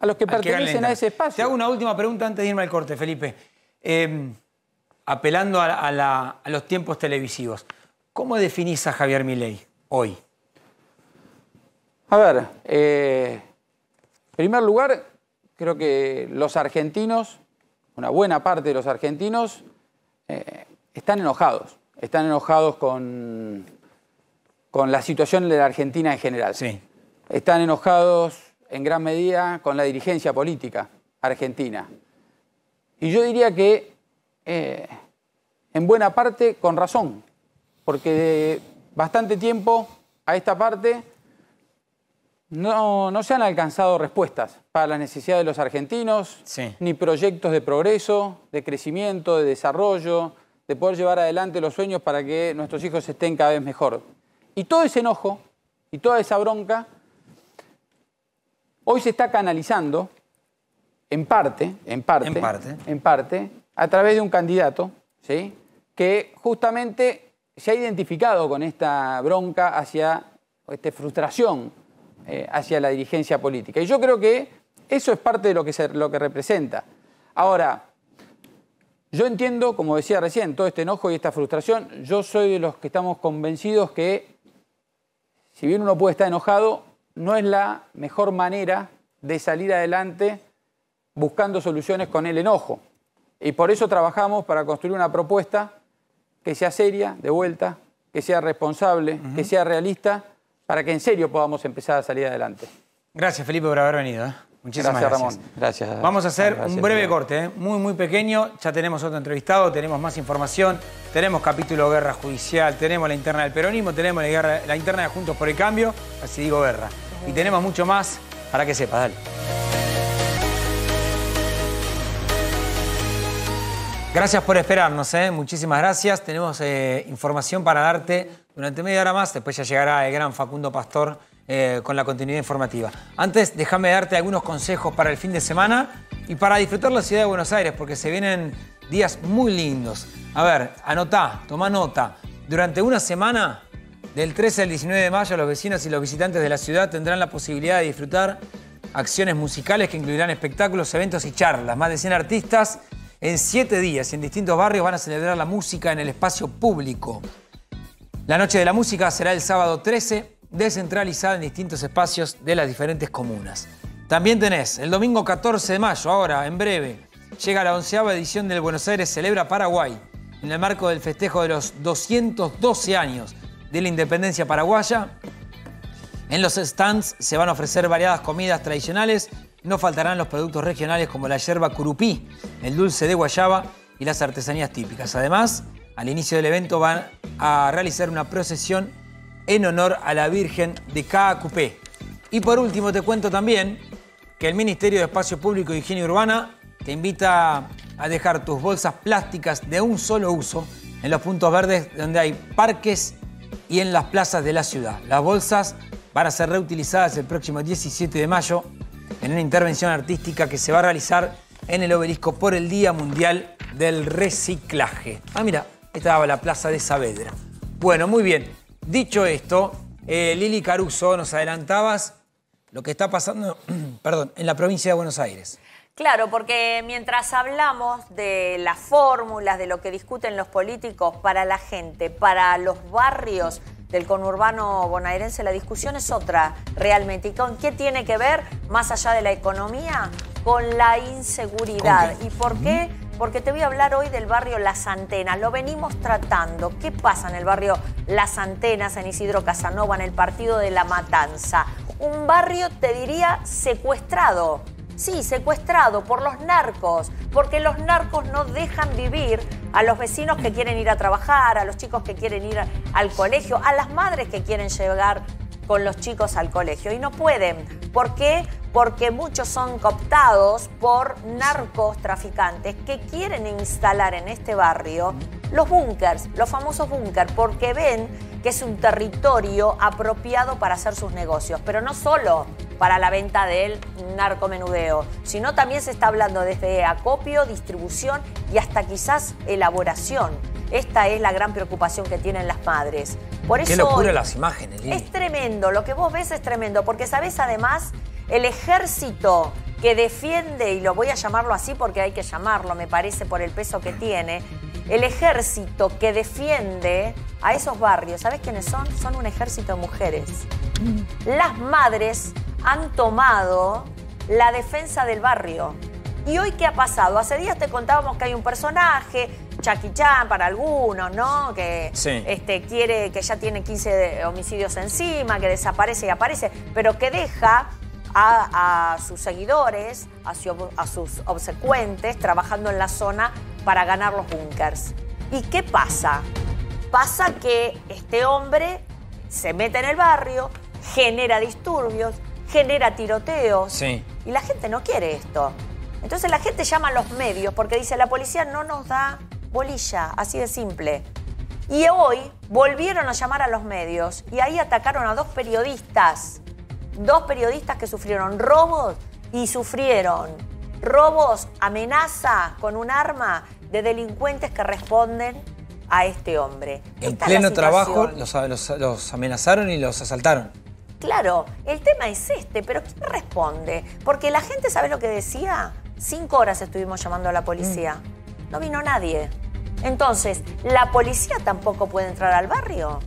A los que pertenecen a ese espacio. Te hago una última pregunta antes de irme al corte, Felipe. Eh, apelando a, a la- a los tiempos televisivos, ¿cómo definís a Javier Milei hoy? A ver, eh, en primer lugar, creo que los argentinos, una buena parte de los argentinos, eh, están enojados. Están enojados con, con la situación de la Argentina en general. Sí. Están enojados en gran medida con la dirigencia política argentina. Y yo diría que eh, en buena parte con razón, porque de bastante tiempo a esta parte no, no se han alcanzado respuestas para las necesidades de los argentinos, Sí. ni proyectos de progreso, de crecimiento, de desarrollo, de poder llevar adelante los sueños para que nuestros hijos estén cada vez mejor. Y todo ese enojo y toda esa bronca hoy se está canalizando en parte, en parte, En parte. en parte, a través de un candidato, ¿sí? que justamente se ha identificado con esta bronca hacia, o esta frustración eh, hacia la dirigencia política. Y yo creo que eso es parte de lo que, se- lo que representa. Ahora, yo entiendo, como decía recién, todo este enojo y esta frustración. Yo soy de los que estamos convencidos que, si bien uno puede estar enojado, no es la mejor manera de salir adelante buscando soluciones con el enojo. Y por eso trabajamos para construir una propuesta que sea seria, de vuelta, que sea responsable, que sea realista, para que en serio podamos empezar a salir adelante. Gracias, Felipe, por haber venido. ¿eh? Muchísimas Gracias, gracias. Ramón. Gracias. Vamos a hacer Gracias, un breve corte, ¿eh? muy, muy pequeño. Ya tenemos otro entrevistado, tenemos más información, tenemos capítulo guerra judicial, tenemos la interna del peronismo, tenemos la, guerra- la interna de Juntos por el Cambio, así digo guerra. Y tenemos mucho más para que sepas, dale. Gracias por esperarnos, ¿eh? muchísimas gracias. Tenemos eh, información para darte durante media hora más. Después ya llegará el gran Facundo Pastor eh, con la continuidad informativa. Antes, déjame darte algunos consejos para el fin de semana y para disfrutar la ciudad de Buenos Aires, porque se vienen días muy lindos. A ver, anotá, toma nota. Durante una semana, del 13 al 19 de mayo, los vecinos y los visitantes de la ciudad tendrán la posibilidad de disfrutar acciones musicales que incluirán espectáculos, eventos y charlas. Más de 100 artistas en 7 días en distintos barrios van a celebrar la música en el espacio público. La Noche de la Música será el sábado 13, descentralizada en distintos espacios de las diferentes comunas. También tenés el domingo 14 de mayo, ahora, en breve, llega la onceava edición del Buenos Aires Celebra Paraguay, en el marco del festejo de los 212 años de la independencia paraguaya. En los stands se van a ofrecer variadas comidas tradicionales, no faltarán los productos regionales como la yerba curupí, el dulce de guayaba y las artesanías típicas. Además, al inicio del evento van a realizar una procesión en honor a la Virgen de Caacupé. Y por último te cuento también que el Ministerio de Espacio Público y Higiene Urbana te invita a dejar tus bolsas plásticas de un solo uso en los puntos verdes donde hay parques y en las plazas de la ciudad. Las bolsas van a ser reutilizadas el próximo 17 de mayo en una intervención artística que se va a realizar en el obelisco por el Día Mundial del Reciclaje. Ah, mira, estaba la plaza de Saavedra. Bueno, muy bien. Dicho esto, eh, Lili Caruso, nos adelantabas lo que está pasando perdón, en la provincia de Buenos Aires. Claro, porque mientras hablamos de las fórmulas, de lo que discuten los políticos para la gente, para los barrios del conurbano bonaerense, la discusión es otra realmente. ¿Y con qué tiene que ver, más allá de la economía? Con la inseguridad. ¿Y por qué? Porque te voy a hablar hoy del barrio Las Antenas. Lo venimos tratando. ¿Qué pasa en el barrio Las Antenas, en Isidro Casanova, en el partido de La Matanza? Un barrio, te diría, secuestrado. Sí, secuestrado por los narcos, porque los narcos no dejan vivir a los vecinos que quieren ir a trabajar, a los chicos que quieren ir al colegio, a las madres que quieren llegar con los chicos al colegio y no pueden. ¿Por qué? Porque muchos son cooptados por narcos traficantes que quieren instalar en este barrio los búnkers, los famosos búnkers, porque ven que es un territorio apropiado para hacer sus negocios, pero no solo para la venta del narcomenudeo, sino también se está hablando desde acopio, distribución y hasta quizás elaboración. Esta es la gran preocupación que tienen las madres. Por eso Qué locura hoy- las imágenes, Lili. es tremendo, lo que vos ves es tremendo, porque sabés además el ejército que defiende, y lo voy a llamarlo así porque hay que llamarlo, me parece, por el peso que tiene, el ejército que defiende a esos barrios, ¿sabés quiénes son? Son un ejército de mujeres. Las madres han tomado la defensa del barrio. ¿Y hoy qué ha pasado? Hace días te contábamos que hay un personaje, Chucky Chan para algunos, ¿no? Que Sí. este, quiere, que ya tiene 15 de- homicidios encima, que desaparece y aparece, pero que deja a, a sus seguidores, a, su- a sus obsecuentes, trabajando en la zona para ganar los búnkers. ¿Y qué pasa? Pasa que este hombre se mete en el barrio, genera disturbios, genera tiroteos. Sí. Y la gente no quiere esto. Entonces la gente llama a los medios porque dice, la policía no nos da bolilla, así de simple. Y hoy volvieron a llamar a los medios y ahí atacaron a dos periodistas. Dos periodistas que sufrieron robos y sufrieron robos, amenaza con un arma de delincuentes que responden a este hombre. En Esta pleno trabajo los, los- los amenazaron y los asaltaron. Claro, el tema es este, pero ¿quién responde? Porque la gente, ¿sabe lo que decía? Cinco horas estuvimos llamando a la policía. No vino nadie. Entonces, ¿la policía tampoco puede entrar al barrio?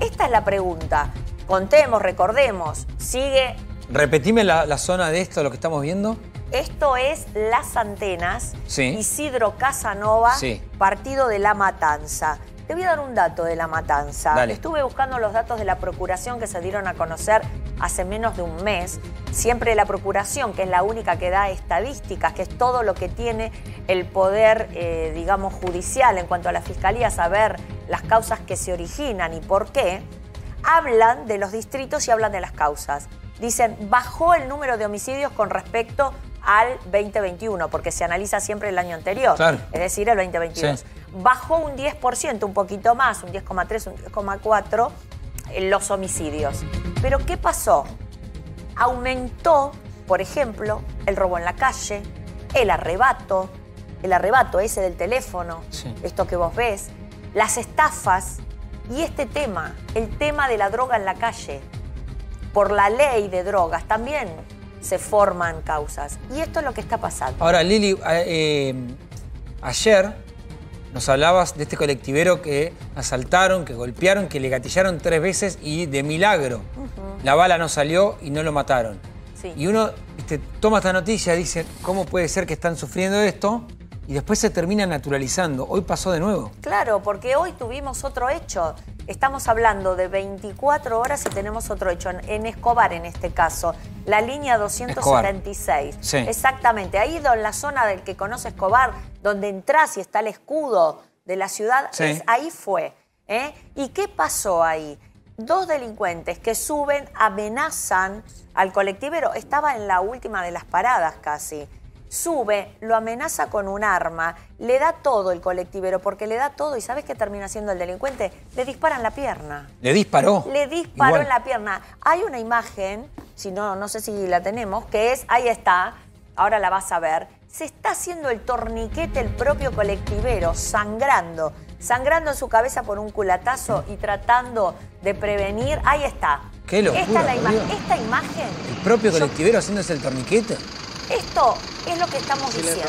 Esta es la pregunta. Contemos, recordemos. Sigue. Repetime la, la zona de esto, lo que estamos viendo. Esto es Las Antenas, Sí. Isidro Casanova, Sí. partido de La Matanza. Te voy a dar un dato de La Matanza. Dale. Estuve buscando los datos de la Procuración que se dieron a conocer hace menos de un mes. Siempre la Procuración, que es la única que da estadísticas, que es todo lo que tiene el poder, eh, digamos, judicial en cuanto a la Fiscalía, saber las causas que se originan y por qué, hablan de los distritos y hablan de las causas. Dicen, bajó el número de homicidios con respecto al 2021, porque se analiza siempre el año anterior, Claro. es decir, el 2022. Sí. Bajó un 10%, un poquito más, un 10,3, un 10,4 en los homicidios. Pero ¿qué pasó? Aumentó, por ejemplo, el robo en la calle, el arrebato, el arrebato ese del teléfono, Sí. esto que vos ves, las estafas y este tema, el tema de la droga en la calle. Por la ley de drogas también se forman causas. Y esto es lo que está pasando. Ahora, Lili, eh, ayer nos hablabas de este colectivero que asaltaron, que golpearon, que le gatillaron tres veces y de milagro la bala no salió y no lo mataron. Sí. Y uno viste, toma esta noticia y dice, ¿cómo puede ser que están sufriendo esto? Y después se termina naturalizando. Hoy pasó de nuevo. Claro, porque hoy tuvimos otro hecho. Estamos hablando de 24 horas y tenemos otro hecho, en, en Escobar en este caso, la línea 276. Sí. Exactamente, ahí en la zona del que conoce Escobar, donde entras y está el escudo de la ciudad, Sí. es- ahí fue. ¿eh? ¿Y qué pasó ahí? Dos delincuentes que suben, amenazan al colectivero, estaba en la última de las paradas casi. Sube, lo amenaza con un arma, le da todo el colectivero, porque le da todo, y ¿sabes qué termina haciendo el delincuente? Le disparan la pierna. Le disparó. Le disparó Igual. en la pierna. Hay una imagen, si no, no sé si la tenemos, que es, ahí está, ahora la vas a ver. Se está haciendo el torniquete el propio colectivero, sangrando, sangrando en su cabeza por un culatazo y tratando de prevenir. Ahí está. Qué locura, Esta, es la. Esta imagen. El propio yo- colectivero haciéndose el torniquete. Esto es lo que estamos diciendo.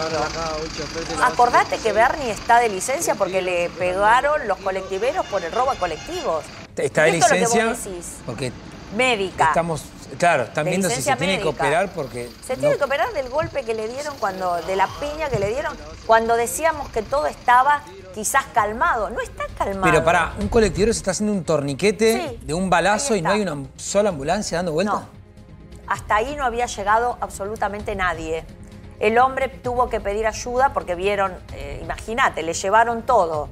Acordate que Bernie está de licencia porque le pegaron los colectiveros por el robo a colectivos. Está de Esto es lo que vos licencia decís. porque Médica. estamos, claro, están De viendo si se tiene que operar porque... Se no- tiene que operar del golpe que le dieron cuando, de la piña que le dieron, cuando decíamos que todo estaba quizás calmado. No está calmado. Pero para un colectivero se está haciendo un torniquete Sí, de un balazo y no hay una sola ambulancia dando vuelta. No. Hasta ahí no había llegado absolutamente nadie. El hombre tuvo que pedir ayuda porque vieron, eh, imagínate, le llevaron todo.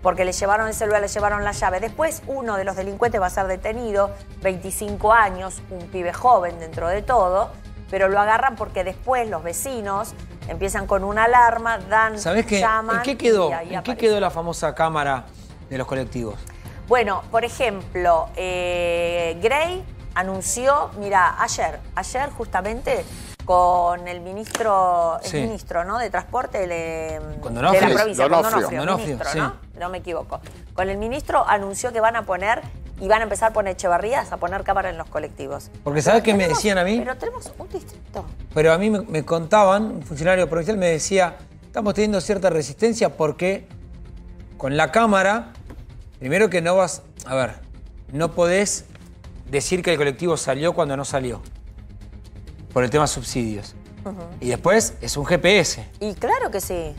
Porque le llevaron el celular, le llevaron la llave. Después uno de los delincuentes va a ser detenido, 25 años, un pibe joven dentro de todo, pero lo agarran porque después los vecinos empiezan con una alarma, dan, ¿Sabés qué? llaman. ¿En qué quedó? y ahí ¿En qué quedó la famosa cámara de los colectivos? Bueno, por ejemplo, eh, Gray anunció, mira, ayer, ayer justamente con el ministro, Sí. ministro, ¿no? De Transporte de, Con de Donofrio. la provincia, con Donofrio. Donofrio, Donofrio, ministro, sí. ¿no? No me equivoco. Con el ministro anunció que van a poner y van a empezar por Echevarrías a poner cámara en los colectivos. Porque ¿sabes qué me decían a mí? Pero tenemos un distrito. Pero a mí me, me contaban, un funcionario provincial me decía, estamos teniendo cierta resistencia porque con la cámara, primero que no vas, a ver, no podés decir que el colectivo salió cuando no salió, por el tema subsidios. Y después es un GPS. Y claro que sí,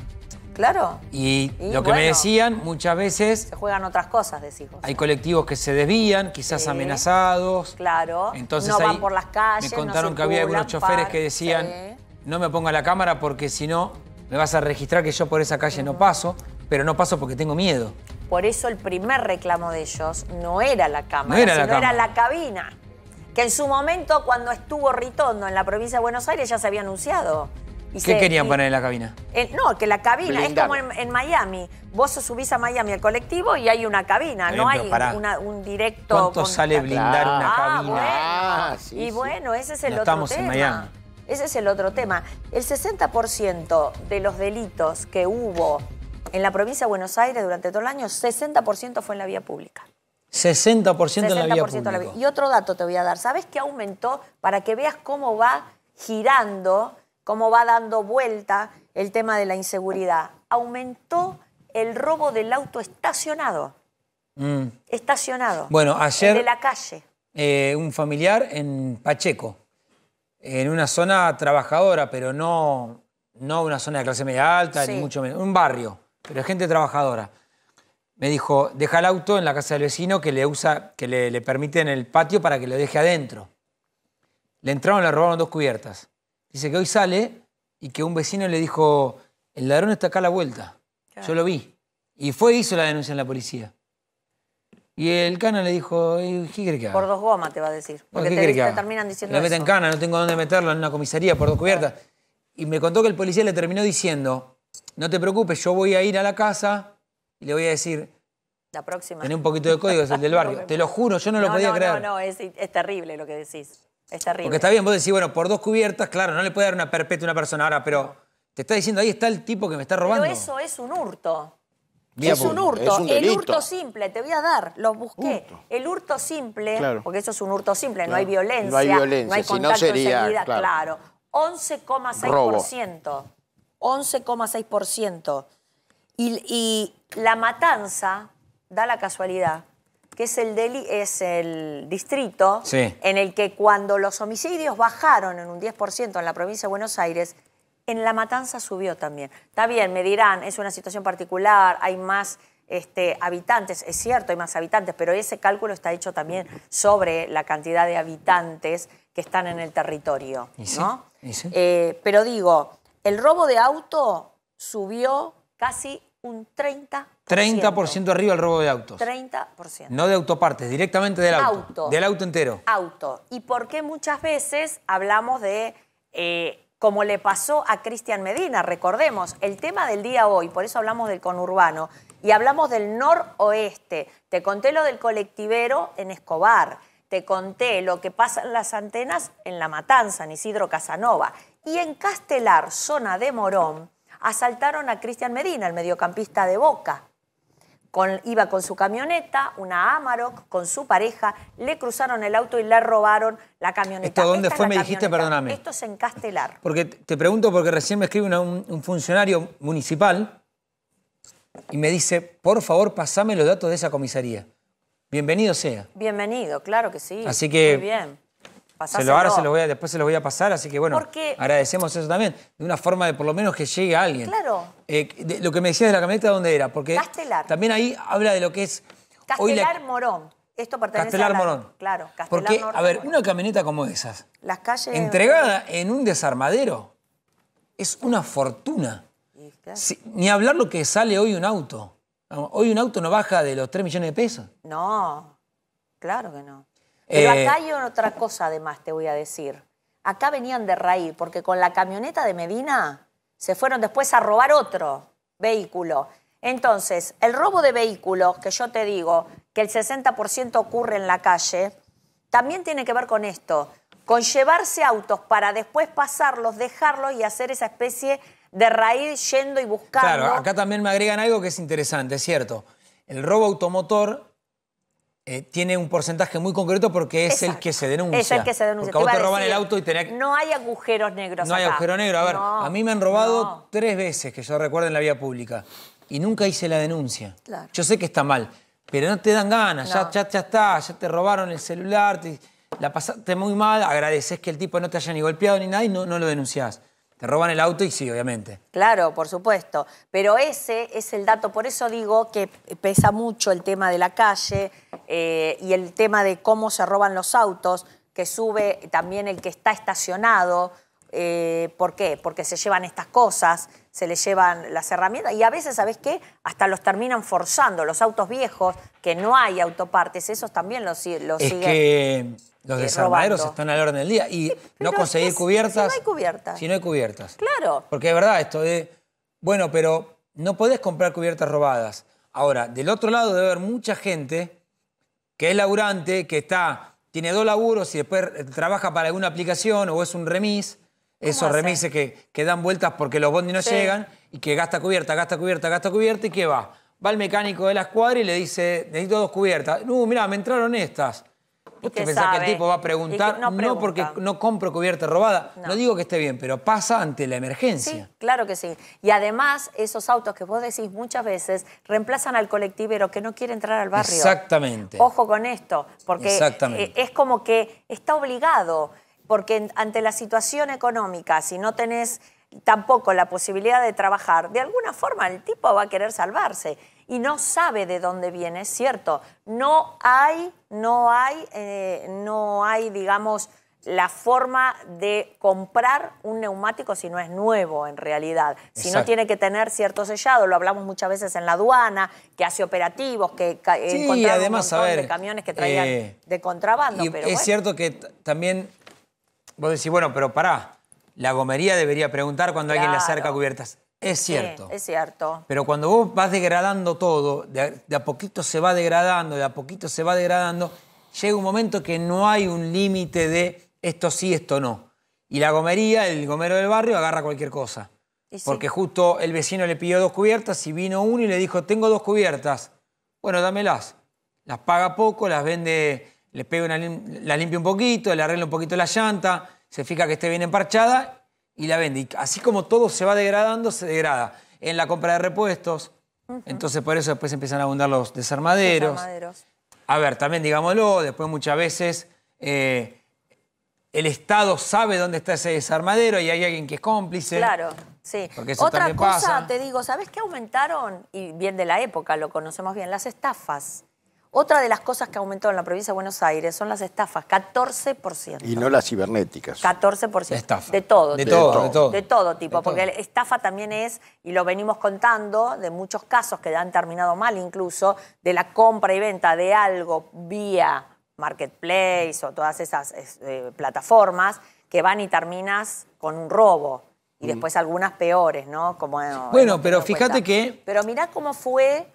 claro. Y, Y lo que me decían, muchas veces Se juegan otras cosas, decís vos. hay colectivos que se desvían, quizás Sí. amenazados. Claro. Entonces no van ahí por las calles. me no contaron que había algunos choferes par- que decían, Sí. no me ponga la cámara porque si no me vas a registrar que yo por esa calle no paso, pero no paso porque tengo miedo. Por eso el primer reclamo de ellos no era la cámara, No era la sino era la cabina. que en su momento, cuando estuvo Ritondo en la provincia de Buenos Aires, ya se había anunciado. Y ¿Qué se- querían y- poner en la cabina? eh, no, que la cabina es como en, en Miami. Vos subís a Miami al colectivo y hay una cabina, no hay una- un directo. ¿Cuánto con- sale blindar una Ah, cabina? bueno. Ah, sí, y sí. bueno, ese es el No otro estamos en tema. Miami. Ese es el otro tema. El 60% de los delitos que hubo en la provincia de Buenos Aires durante todo el año, 60% fue en la vía pública. 60% en la vía 60% en la pública. vía- Y otro dato te voy a dar. ¿Sabes qué aumentó? Para que veas cómo va girando, cómo va dando vuelta el tema de la inseguridad. Aumentó el robo del auto estacionado. Mm. Estacionado. Bueno, ayer- El de la calle. Eh, un familiar en Pacheco, en una zona trabajadora, pero no, no una zona de clase media alta, Sí. ni mucho menos, un barrio, pero gente trabajadora. Me dijo, deja el auto en la casa del vecino que le usa, que le, le permite en el patio para que lo deje adentro. Le entraron, le robaron dos cubiertas. Dice que hoy sale y que un vecino le dijo, el ladrón está acá a la vuelta. Yo lo vi. Y fue hizo la denuncia en la policía. Y el cana le dijo, "¿Y ¿qué quiere que haga? Por dos gomas te va a decir. Porque ¿Qué te, terminan diciendo Le meten cana, no tengo dónde meterlo en una comisaría por dos cubiertas. Y me contó que el policía le terminó diciendo, no te preocupes, yo voy a ir a la casa y le voy a decir, La próxima. tené un poquito de código, es el del barrio. Te lo juro, yo no lo podía no, creer. No, no, es, es terrible lo que decís. Es terrible. Porque está bien, vos decís, bueno, por dos cubiertas, claro, no le puede dar una perpetua a una persona ahora, pero te está diciendo, ahí está el tipo que me está robando. Pero eso es un hurto. Vía es un hurto. Es un el hurto simple, te voy a dar, lo busqué. El hurto simple, Claro. porque eso es un hurto simple, no hay violencia, No hay violencia, hay si no contacto sería, claro. claro. 11,6%. 11,6%. Y, y la matanza da la casualidad que es el, deli- es el distrito Sí. en el que cuando los homicidios bajaron en un 10% en la provincia de Buenos Aires, en la matanza subió también. Está bien, me dirán, es una situación particular, hay más este, habitantes, es cierto, hay más habitantes, pero ese cálculo está hecho también sobre la cantidad de habitantes que están en el territorio. Y sí, ¿no? y sí. Eh, pero digo, el robo de auto subió casi un 30%. 30% arriba el robo de autos. 30%. No de autopartes, directamente del auto. Auto. Del auto entero. auto. ¿Y por qué muchas veces hablamos de, eh, como le pasó a Cristian Medina? Recordemos, el tema del día hoy, por eso hablamos del conurbano, y hablamos del noroeste. Te conté lo del colectivero en Escobar, te conté lo que pasa en las antenas en La Matanza, en Isidro Casanova. Y en Castelar, zona de Morón, asaltaron a Cristian Medina, el mediocampista de Boca con- iba con su camioneta, una Amarok, con su pareja, le cruzaron el auto y le robaron la camioneta. ¿Esto dónde Esta fue? Me dijiste, camioneta. perdóname. Esto es en Castelar. Porque te pregunto porque recién me escribe una- un, un funcionario municipal y me dice, por favor, pasame los datos de esa comisaría. Bienvenido sea. Bienvenido, claro que sí. Así que- Muy bien. Se lo, ahora se lo voy a, después se lo voy a pasar, así que bueno, Porque- agradecemos eso también, de una forma de por lo menos que llegue a alguien. Claro. Eh, de- lo que me decías de la camioneta, ¿dónde era? Porque Castelar. también ahí habla de lo que es... la- Castelar Morón. Esto pertenece Castelar a la- Morón. Claro, Castelar Porque, Norte a ver, Morón. una camioneta como esas, Las calles... entregada en un desarmadero, es una fortuna. Si- ni hablar lo que sale hoy un auto. Hoy un auto no baja de los 3 millones de pesos. No, claro que no. Pero Eh, acá hay otra cosa además, te voy a decir. Acá venían de raíz, porque con la camioneta de Medina se fueron después a robar otro vehículo. Entonces, el robo de vehículos, que yo te digo que el 60% ocurre en la calle, también tiene que ver con esto, con llevarse autos para después pasarlos, dejarlos y hacer esa especie de raíz yendo y buscando. Claro, acá también me agregan algo que es interesante, es cierto. El robo automotor eh, tiene un porcentaje muy concreto porque es el que se denuncia. Es el que se denuncia. Porque a vos te roban el auto y tenés. No hay agujeros negros No hay agujero negro. A ver, No, a mí me han robado no. tres veces que yo recuerdo en la vía pública y nunca hice la denuncia. Claro. Yo sé que está mal, pero no te dan ganas. Ya, ya, ya está, ya te robaron el celular, te- la pasaste muy mal, agradeces que el tipo no te haya ni golpeado ni nada y no, no lo denunciás. Te roban el auto y sí, obviamente. Claro, por supuesto. Pero ese es el dato. Por eso digo que pesa mucho el tema de la calle eh, y el tema de cómo se roban los autos, que sube también el que está estacionado. Eh, ¿Por qué? Porque se llevan estas cosas, se les llevan las herramientas y a veces, ¿sabes qué? Hasta los terminan forzando. Los autos viejos, que no hay autopartes, esos también los, los Es siguen. que Los eh, desarmaderos robando. están al orden del día. Y no conseguir es- cubiertas. si no hay cubiertas. Si no hay cubiertas. Claro. Porque es verdad esto de. Bueno, pero no podés comprar cubiertas robadas. Ahora, del otro lado debe haber mucha gente que es laburante, que está, tiene dos laburos y después trabaja para alguna aplicación o es un remis. Esos hace? remises que, que dan vueltas porque los bondis no Sí. llegan y que gasta cubierta, gasta cubierta, gasta cubierta y ¿qué va? Va el mecánico de la escuadra y le dice, necesito dos cubiertas. No, mirá, me entraron estas. ¿Vos te qué pensás que el tipo va a preguntar? no no porque no compro cubierta robada. No. No. digo que esté bien, pero pasa ante la emergencia. Sí, claro que sí. Y además, esos autos que vos decís muchas veces reemplazan al colectivero que no quiere entrar al barrio. Exactamente. Ojo con esto, porque eh, es como que está obligado, porque ante la situación económica, si no tenés tampoco la posibilidad de trabajar, de alguna forma el tipo va a querer salvarse y no sabe de dónde viene, es cierto. No hay, no hay, eh, no hay, digamos, la forma de comprar un neumático si no es nuevo en realidad. Si no tiene que tener cierto sellado, lo hablamos muchas veces en la aduana, que hace operativos, que Sí, encontraron además, un montón a ver, de camiones que traían eh, de contrabando. Y pero es bueno. cierto que también vos decís, bueno, pero pará, la gomería debería preguntar cuando alguien le acerca cubiertas. Es Sí, cierto. es cierto. Pero cuando vos vas degradando todo, de a, de a poquito se va degradando, de a poquito se va degradando, llega un momento que no hay un límite de esto sí, esto no. Y la gomería, el gomero del barrio, agarra cualquier cosa. Sí. Porque justo el vecino le pidió dos cubiertas y vino uno y le dijo, tengo dos cubiertas. Bueno, dámelas. Las paga poco, las vende, le pega una, las limpia un poquito, le arregla un poquito la llanta, se fija que esté bien emparchada y la vende. Y así como todo se va degradando, se degrada. En la compra de repuestos, entonces por eso después empiezan a abundar los desarmaderos. Desarmaderos. A ver, también digámoslo, después muchas veces eh, el Estado sabe dónde está ese desarmadero y hay alguien que es cómplice. Claro, sí. Porque eso Otra cosa, pasa. te digo, ¿sabes qué aumentaron? Y bien de la época, lo conocemos bien, las estafas. Otra de las cosas que aumentó en la provincia de Buenos Aires son las estafas, 14%. Y no las cibernéticas. 14%. Estafa. De todo. De tipo. todo, de todo. De todo tipo, De todo. porque estafa también es, y lo venimos contando, de muchos casos que han terminado mal incluso, de la compra y venta de algo vía marketplace o todas esas es, eh, plataformas que van y terminas con un robo. Y después algunas peores, ¿no? Como, Mm. Bueno, hemos pero fíjate cuenta. que- Pero mirá cómo fue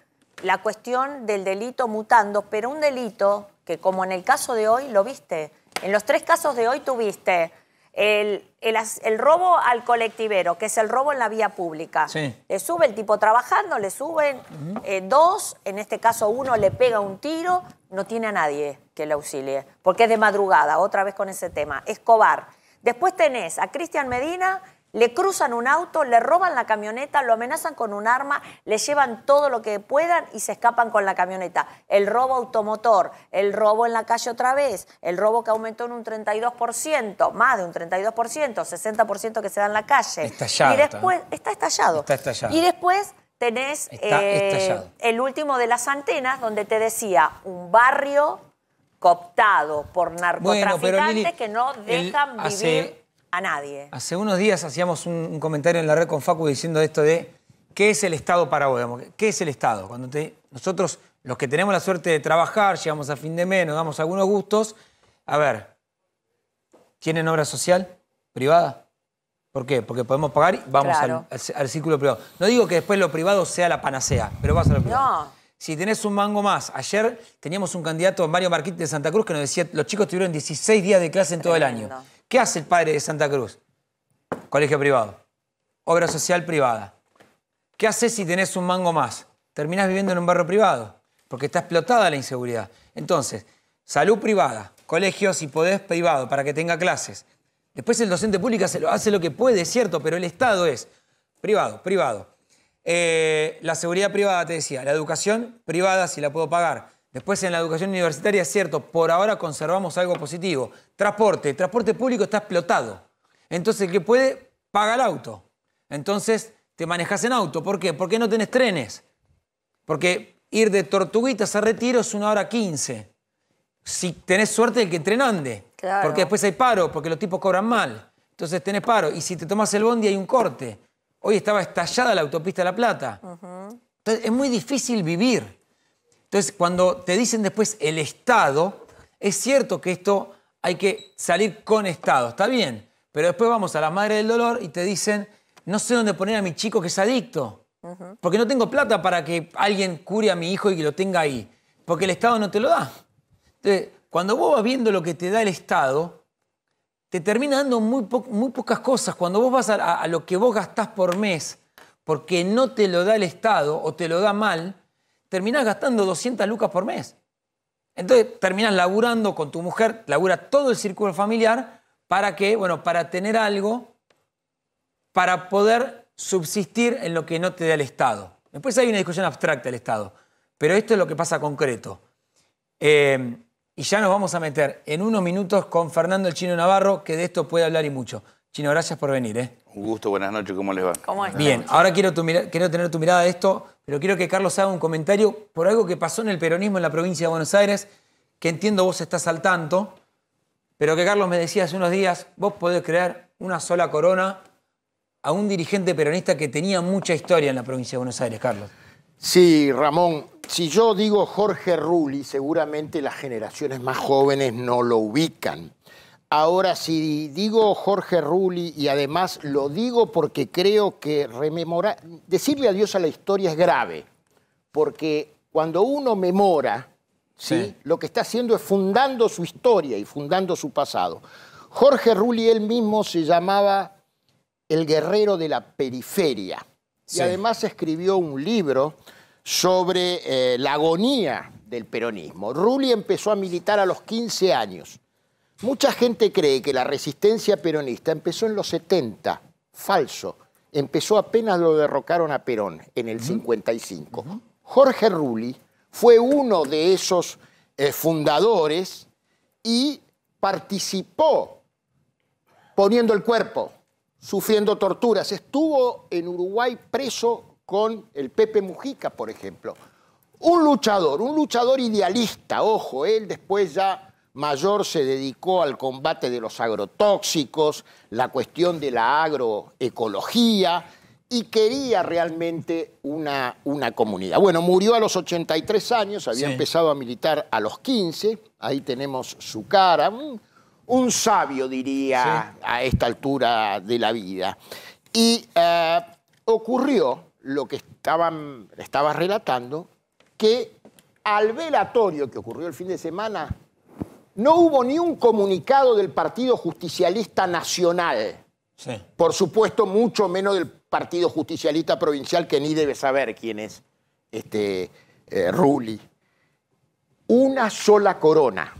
la cuestión del delito mutando, pero un delito que como en el caso de hoy lo viste. En los tres casos de hoy tuviste el, el robo al colectivero, que es el robo en la vía pública. Sí. Le sube el tipo trabajando, le suben eh, dos, en este caso uno le pega un tiro, no tiene a nadie que le auxilie, porque es de madrugada, otra vez con ese tema. Escobar. Después tenés a Cristian Medina, le cruzan un auto, le roban la camioneta, lo amenazan con un arma, le llevan todo lo que puedan y se escapan con la camioneta. El robo automotor, el robo en la calle otra vez, el robo que aumentó en un 32%, más de un 32%, 60% que se da en la calle. Estallado Y después, está estallado. Está estallado. Y después tenés eh, el último de las antenas, donde te decía un barrio cooptado por narcotraficantes Lili, que no el- dejan hace- vivir a nadie. Hace unos días hacíamos un, un comentario en la red con Facu diciendo esto de qué es el Estado para vos. digamos, ¿Qué es el Estado? Cuando te- nosotros, los que tenemos la suerte de trabajar, llegamos a fin de mes, nos damos algunos gustos. A ver, ¿tienen obra social privada? ¿Por qué? Porque podemos pagar y vamos Claro. al, al- al círculo privado. No digo que después lo privado sea la panacea, pero vas a lo privado. No. Si tenés un mango más, ayer teníamos un candidato, Mario Marquite de Santa Cruz, que nos decía, los chicos tuvieron 16 días de clase en todo el año. ¿Qué hace el padre de Santa Cruz? Colegio privado. Obra social privada. ¿Qué haces si tenés un mango más? Terminás viviendo en un barrio privado, porque está explotada la inseguridad. Entonces, salud privada, colegios y podés privado para que tenga clases. Después el docente público hace lo que puede, es cierto, pero el Estado es privado, privado. Eh, la seguridad privada, te decía, la educación privada si la puedo pagar. Después en la educación universitaria es cierto, por ahora conservamos algo positivo. Transporte, transporte público está explotado. Entonces el que puede, paga el auto. Entonces te manejas en auto. ¿Por qué? Porque no tenés trenes. Porque ir de Tortuguitas a Retiro es una hora quince. Si tenés suerte, el que tren ande. Claro. Porque después hay paro, porque los tipos cobran mal. Entonces tenés paro. Y si te tomas el bondi hay un corte. Hoy estaba estallada la autopista de La Plata. Entonces es muy difícil vivir. Entonces cuando te dicen después el Estado, es cierto que esto hay que salir con Estado. Está bien, pero después vamos a la madre del dolor y te dicen, no sé dónde poner a mi chico que es adicto. Porque no tengo plata para que alguien cure a mi hijo y que lo tenga ahí. Porque el Estado no te lo da. Entonces, cuando vos vas viendo lo que te da el Estado, te termina dando muy, po- muy pocas cosas. Cuando vos vas a, a- a lo que vos gastás por mes, porque no te lo da el Estado o te lo da mal, terminás gastando 200 lucas por mes. Entonces terminás laburando con tu mujer, labura todo el círculo familiar para que, bueno, para tener algo, para poder subsistir en lo que no te da el Estado. Después hay una discusión abstracta del Estado, pero esto es lo que pasa concreto. Eh, y ya nos vamos a meter en unos minutos con Fernando el Chino Navarro, que de esto puede hablar y mucho. Chino, gracias por venir. ¿eh? Un gusto, buenas noches, ¿cómo les va? Bien, ahora quiero, tu mira- quiero tener tu mirada de esto, pero quiero que Carlos haga un comentario por algo que pasó en el peronismo en la provincia de Buenos Aires, que entiendo vos estás al tanto, pero que Carlos me decía hace unos días, vos podés crear una sola corona a un dirigente peronista que tenía mucha historia en la provincia de Buenos Aires, Carlos. Sí, Ramón, si yo digo Jorge Rulli, seguramente las generaciones más jóvenes no lo ubican. Ahora, si digo Jorge Rulli y además lo digo porque creo que rememorar, decirle adiós a la historia es grave, porque cuando uno memora, ¿sí? Sí. lo que está haciendo es fundando su historia y fundando su pasado. Jorge Rulli él mismo se llamaba el guerrero de la periferia. Sí. Y además escribió un libro sobre eh, la agonía del peronismo. Rulli empezó a militar a los 15 años. Mucha gente cree que la resistencia peronista empezó en los 70. Falso. Empezó apenas lo derrocaron a Perón en el 55. Jorge Rulli fue uno de esos eh, fundadores y participó poniendo el cuerpo, sufriendo torturas. Estuvo en Uruguay preso con el Pepe Mujica, por ejemplo. Un luchador, un luchador idealista, ojo, él después ya mayor se dedicó al combate de los agrotóxicos, la cuestión de la agroecología y quería realmente una, una comunidad. Bueno, murió a los 83 años, había Sí. empezado a militar a los 15, ahí tenemos su cara, un, un sabio diría a esta altura de la vida. Y eh, ocurrió lo que estaban, estaba relatando, que al velatorio que ocurrió el fin de semana, no hubo ni un comunicado del Partido Justicialista Nacional. Sí. Por supuesto, mucho menos del Partido Justicialista Provincial, que ni debe saber quién es este, eh, Rulli. Una sola corona,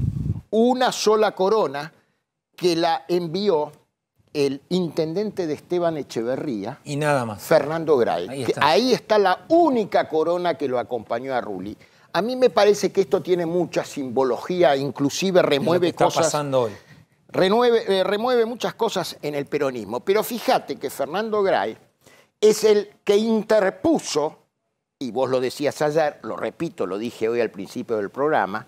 una sola corona que la envió el intendente de Esteban Echeverría, Y nada más. Fernando Gray. Ahí que está. ahí está la única corona que lo acompañó a Rulli. A mí me parece que esto tiene mucha simbología, inclusive Es lo que remueve está cosas pasando hoy. renueve- eh, remueve muchas cosas en el peronismo. Pero fíjate que Fernando Gray es el que interpuso, y vos lo decías ayer, lo repito, lo dije hoy al principio del programa,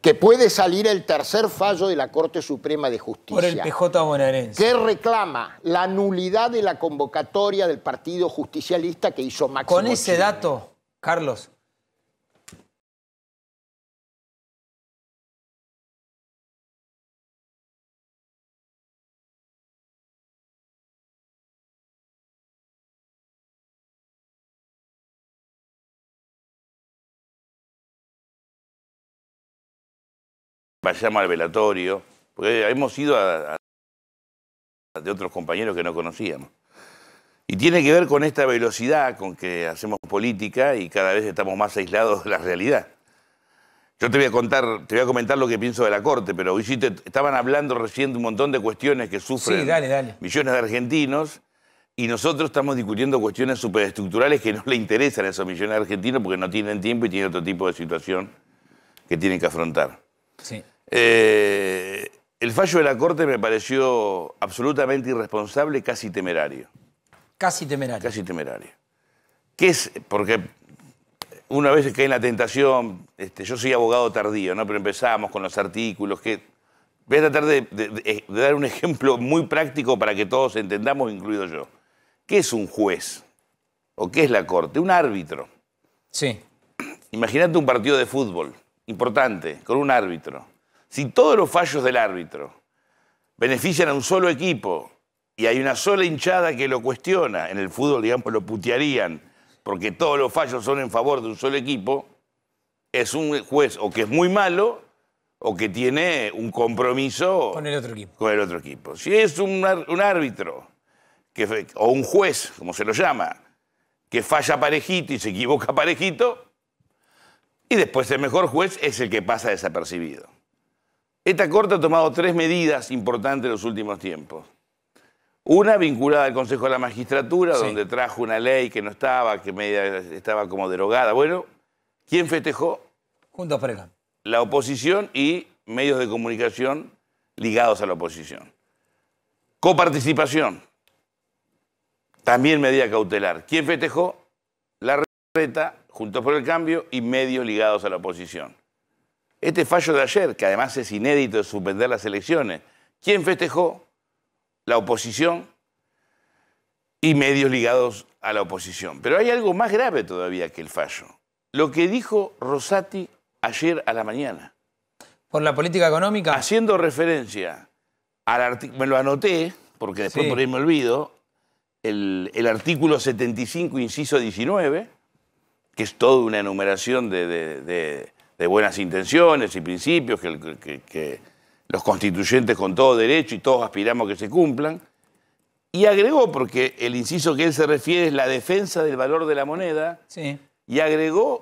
que puede salir el tercer fallo de la Corte Suprema de Justicia. Por el PJ bonaerense. que reclama la nulidad de la convocatoria del Partido Justicialista que hizo Máximo Con ese Chile. dato, Carlos, Vayamos al velatorio, porque hemos ido a, a- de otros compañeros que no conocíamos. Y tiene que ver con esta velocidad con que hacemos política y cada vez estamos más aislados de la realidad. Yo te voy a contar, te voy a comentar lo que pienso de la Corte, pero hoy sí te- estaban hablando recién de un montón de cuestiones que sufren Sí, dale, dale. millones de argentinos y nosotros estamos discutiendo cuestiones superestructurales que no le interesan a esos millones de argentinos porque no tienen tiempo y tienen otro tipo de situación que tienen que afrontar. sí. Eh, el fallo de la Corte me pareció absolutamente irresponsable casi temerario. Casi temerario. Casi temerario. ¿Qué es? Porque una vez cae en la tentación, este, yo soy abogado tardío, ¿no? Pero empezamos con los artículos que. Voy a tratar de, de- de- de dar un ejemplo muy práctico para que todos entendamos, incluido yo. ¿Qué es un juez? ¿O qué es la corte? Un árbitro. Sí. Imagínate un partido de fútbol importante, con un árbitro. Si todos los fallos del árbitro benefician a un solo equipo y hay una sola hinchada que lo cuestiona, en el fútbol, digamos, lo putearían, porque todos los fallos son en favor de un solo equipo, es un juez o que es muy malo o que tiene un compromiso Con el otro equipo. con el otro equipo. Si es un, árbitro que, o un juez, como se lo llama, que falla parejito y se equivoca parejito, y después el mejor juez es el que pasa desapercibido. Esta Corte ha tomado tres medidas importantes en los últimos tiempos. Una vinculada al Consejo de la Magistratura, Sí. donde trajo una ley que no estaba, que media estaba como derogada. Bueno, ¿quién festejó? Juntos por el Cambio. la oposición y medios de comunicación ligados a la oposición. Coparticipación, también medida cautelar. ¿Quién festejó? La reta, Juntos por el Cambio y medios ligados a la oposición. Este fallo de ayer, que además es inédito de suspender las elecciones, ¿quién festejó? La oposición y medios ligados a la oposición. Pero hay algo más grave todavía que el fallo. Lo que dijo Rosati ayer a la mañana, Por la política económica. haciendo referencia al artículo, me lo anoté, porque después Sí. por ahí me olvido, el, el artículo 75, inciso 19, que es toda una enumeración de, de- de- de buenas intenciones y principios que, el- que- que los constituyentes con todo derecho y todos aspiramos que se cumplan, y agregó, porque el inciso que él se refiere es la defensa del valor de la moneda, Sí. y agregó,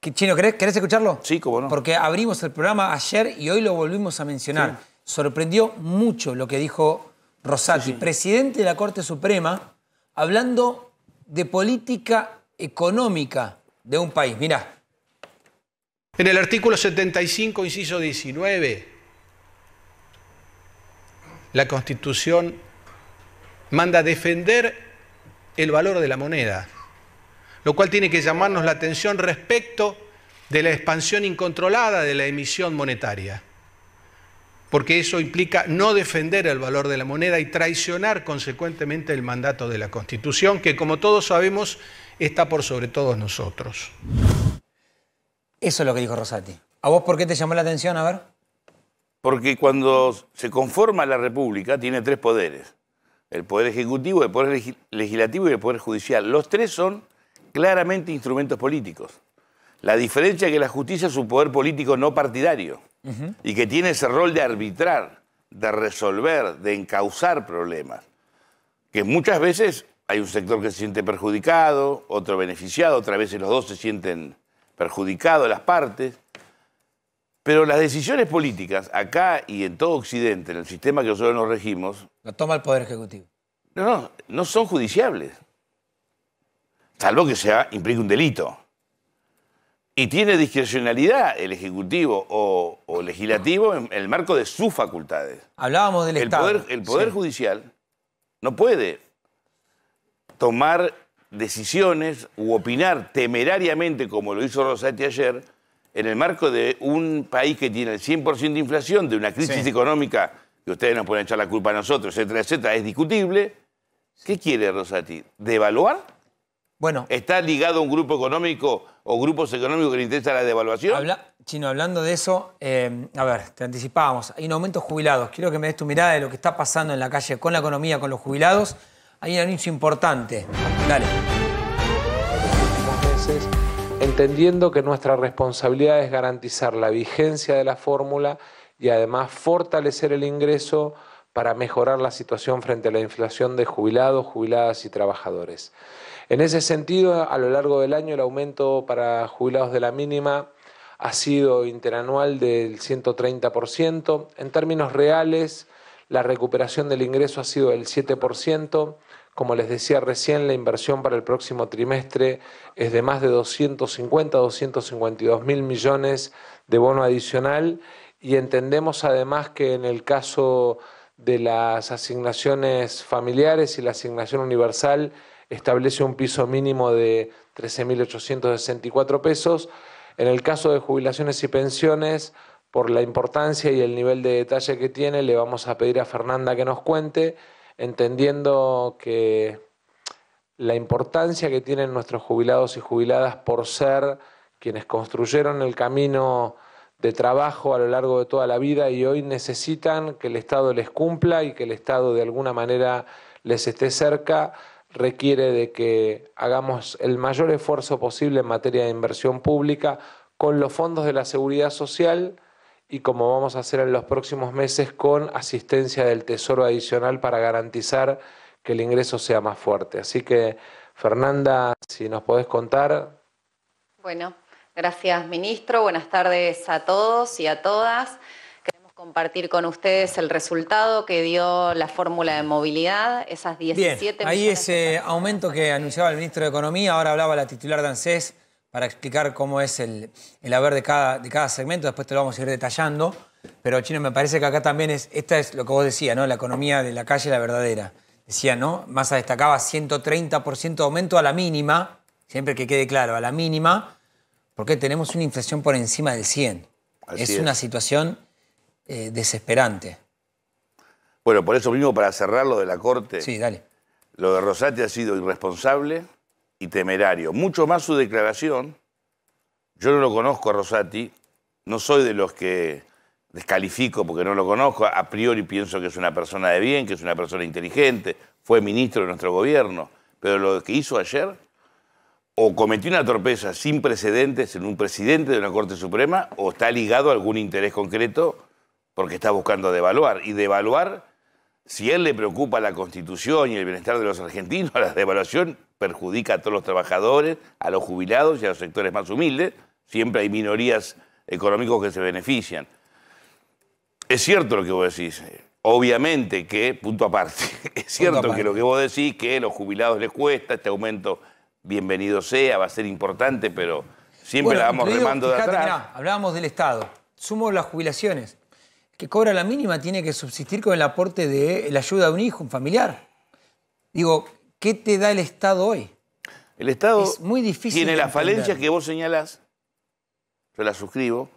¿Qué, Chino, ¿querés, querés escucharlo? sí, como no, Porque abrimos el programa ayer y hoy lo volvimos a mencionar. Sorprendió mucho lo que dijo Rosati, presidente de la Corte Suprema, hablando de política económica de un país. Mirá, En el artículo 75, inciso 19, la Constitución manda defender el valor de la moneda, lo cual tiene que llamarnos la atención respecto de la expansión incontrolada de la emisión monetaria, porque eso implica no defender el valor de la moneda y traicionar consecuentemente el mandato de la Constitución, que como todos sabemos está por sobre todos nosotros. eso es lo que dijo Rosati. ¿A vos por qué te llamó la atención? A ver. Porque cuando se conforma la República tiene tres poderes. El Poder Ejecutivo, el Poder Legi- Legislativo y el Poder Judicial. Los tres son claramente instrumentos políticos. La diferencia es que la justicia es un poder político no partidario y que tiene ese rol de arbitrar, de resolver, de encauzar problemas. Que muchas veces hay un sector que se siente perjudicado, otro beneficiado, otras veces los dos se sienten perjudicados, las partes. Pero las decisiones políticas, acá y en todo Occidente, en el sistema que nosotros nos regimos, Lo toma el Poder Ejecutivo. no, no, no son judiciables. Salvo que sea, implique un delito. Y tiene discrecionalidad el Ejecutivo o, o Legislativo en el marco de sus facultades. Hablábamos del El Estado. poder, el poder Sí. Judicial no puede tomar decisiones u opinar temerariamente, como lo hizo Rosati ayer, en el marco de un país que tiene el 100% de inflación, de una crisis Sí. económica que ustedes nos pueden echar la culpa a nosotros, etcétera, etcétera, es discutible. ¿Qué quiere Rosati? ¿Devaluar? Bueno, ¿Está ligado a un grupo económico o grupos económicos que le interesa la devaluación? Habla- Chino, hablando de eso, eh, a ver, te anticipábamos. Hay un aumento de jubilados. Quiero que me des tu mirada de lo que está pasando en la calle con la economía, con los jubilados. Hay un anuncio importante. Dale. entendiendo que nuestra responsabilidad es garantizar la vigencia de la fórmula y además fortalecer el ingreso para mejorar la situación frente a la inflación de jubilados, jubiladas y trabajadores. En ese sentido, a lo largo del año el aumento para jubilados de la mínima ha sido interanual del 130%. En términos reales, la recuperación del ingreso ha sido del 7%. Como les decía recién, la inversión para el próximo trimestre es de más de 250, 252 mil millones de bono adicional y entendemos además que en el caso de las asignaciones familiares y la asignación universal establece un piso mínimo de 13.864 pesos. En el caso de jubilaciones y pensiones, por la importancia y el nivel de detalle que tiene, le vamos a pedir a Fernanda que nos cuente, entendiendo que la importancia que tienen nuestros jubilados y jubiladas por ser quienes construyeron el camino de trabajo a lo largo de toda la vida y hoy necesitan que el Estado les cumpla y que el Estado de alguna manera les esté cerca, requiere de que hagamos el mayor esfuerzo posible en materia de inversión pública con los fondos de la seguridad social y como vamos a hacer en los próximos meses con asistencia del Tesoro adicional para garantizar que el ingreso sea más fuerte. Así que, Fernanda, si nos podés contar. Bueno, gracias, ministro. Buenas tardes a todos y a todas. Queremos compartir con ustedes el resultado que dio la fórmula de movilidad, esas 17 Bien, ahí ese aumento que anunciaba el ministro de Economía, ahora hablaba la titular de ANSES para explicar cómo es el, el haber de cada, de cada segmento, después te lo vamos a ir detallando. Pero, Chino, me parece que acá también es, esta es lo que vos decías, ¿no? La economía de la calle, la verdadera. Decía, ¿no? Massa destacaba 130% de aumento a la mínima, siempre que quede claro, a la mínima, porque tenemos una inflación por encima del 100. Así es, es. una situación eh, desesperante. Bueno, por eso mismo, para cerrar lo de la Corte. Sí, dale. Lo de Rosati ha sido irresponsable y temerario. Mucho más su declaración. Yo no lo conozco a Rosati, no soy de los que descalifico porque no lo conozco. A priori pienso que es una persona de bien, que es una persona inteligente, fue ministro de nuestro gobierno. Pero lo que hizo ayer, o cometió una torpeza sin precedentes en un presidente de una Corte Suprema, o está ligado a algún interés concreto porque está buscando devaluar. Y devaluar si a él le preocupa la constitución y el bienestar de los argentinos, la devaluación perjudica a todos los trabajadores, a los jubilados y a los sectores más humildes. Siempre hay minorías económicas que se benefician. Es cierto lo que vos decís. Obviamente que, punto aparte, es cierto aparte. que lo que vos decís, que a los jubilados les cuesta, este aumento, bienvenido sea, va a ser importante, pero siempre Bueno, la vamos remando de atrás. mirá, hablábamos del Estado. Sumo las jubilaciones. Que cobra la mínima tiene que subsistir con el aporte de la ayuda de un hijo, un familiar. Digo, ¿qué te da el Estado hoy? El Estado Es muy difícil tiene las falencias que vos señalás, yo las suscribo,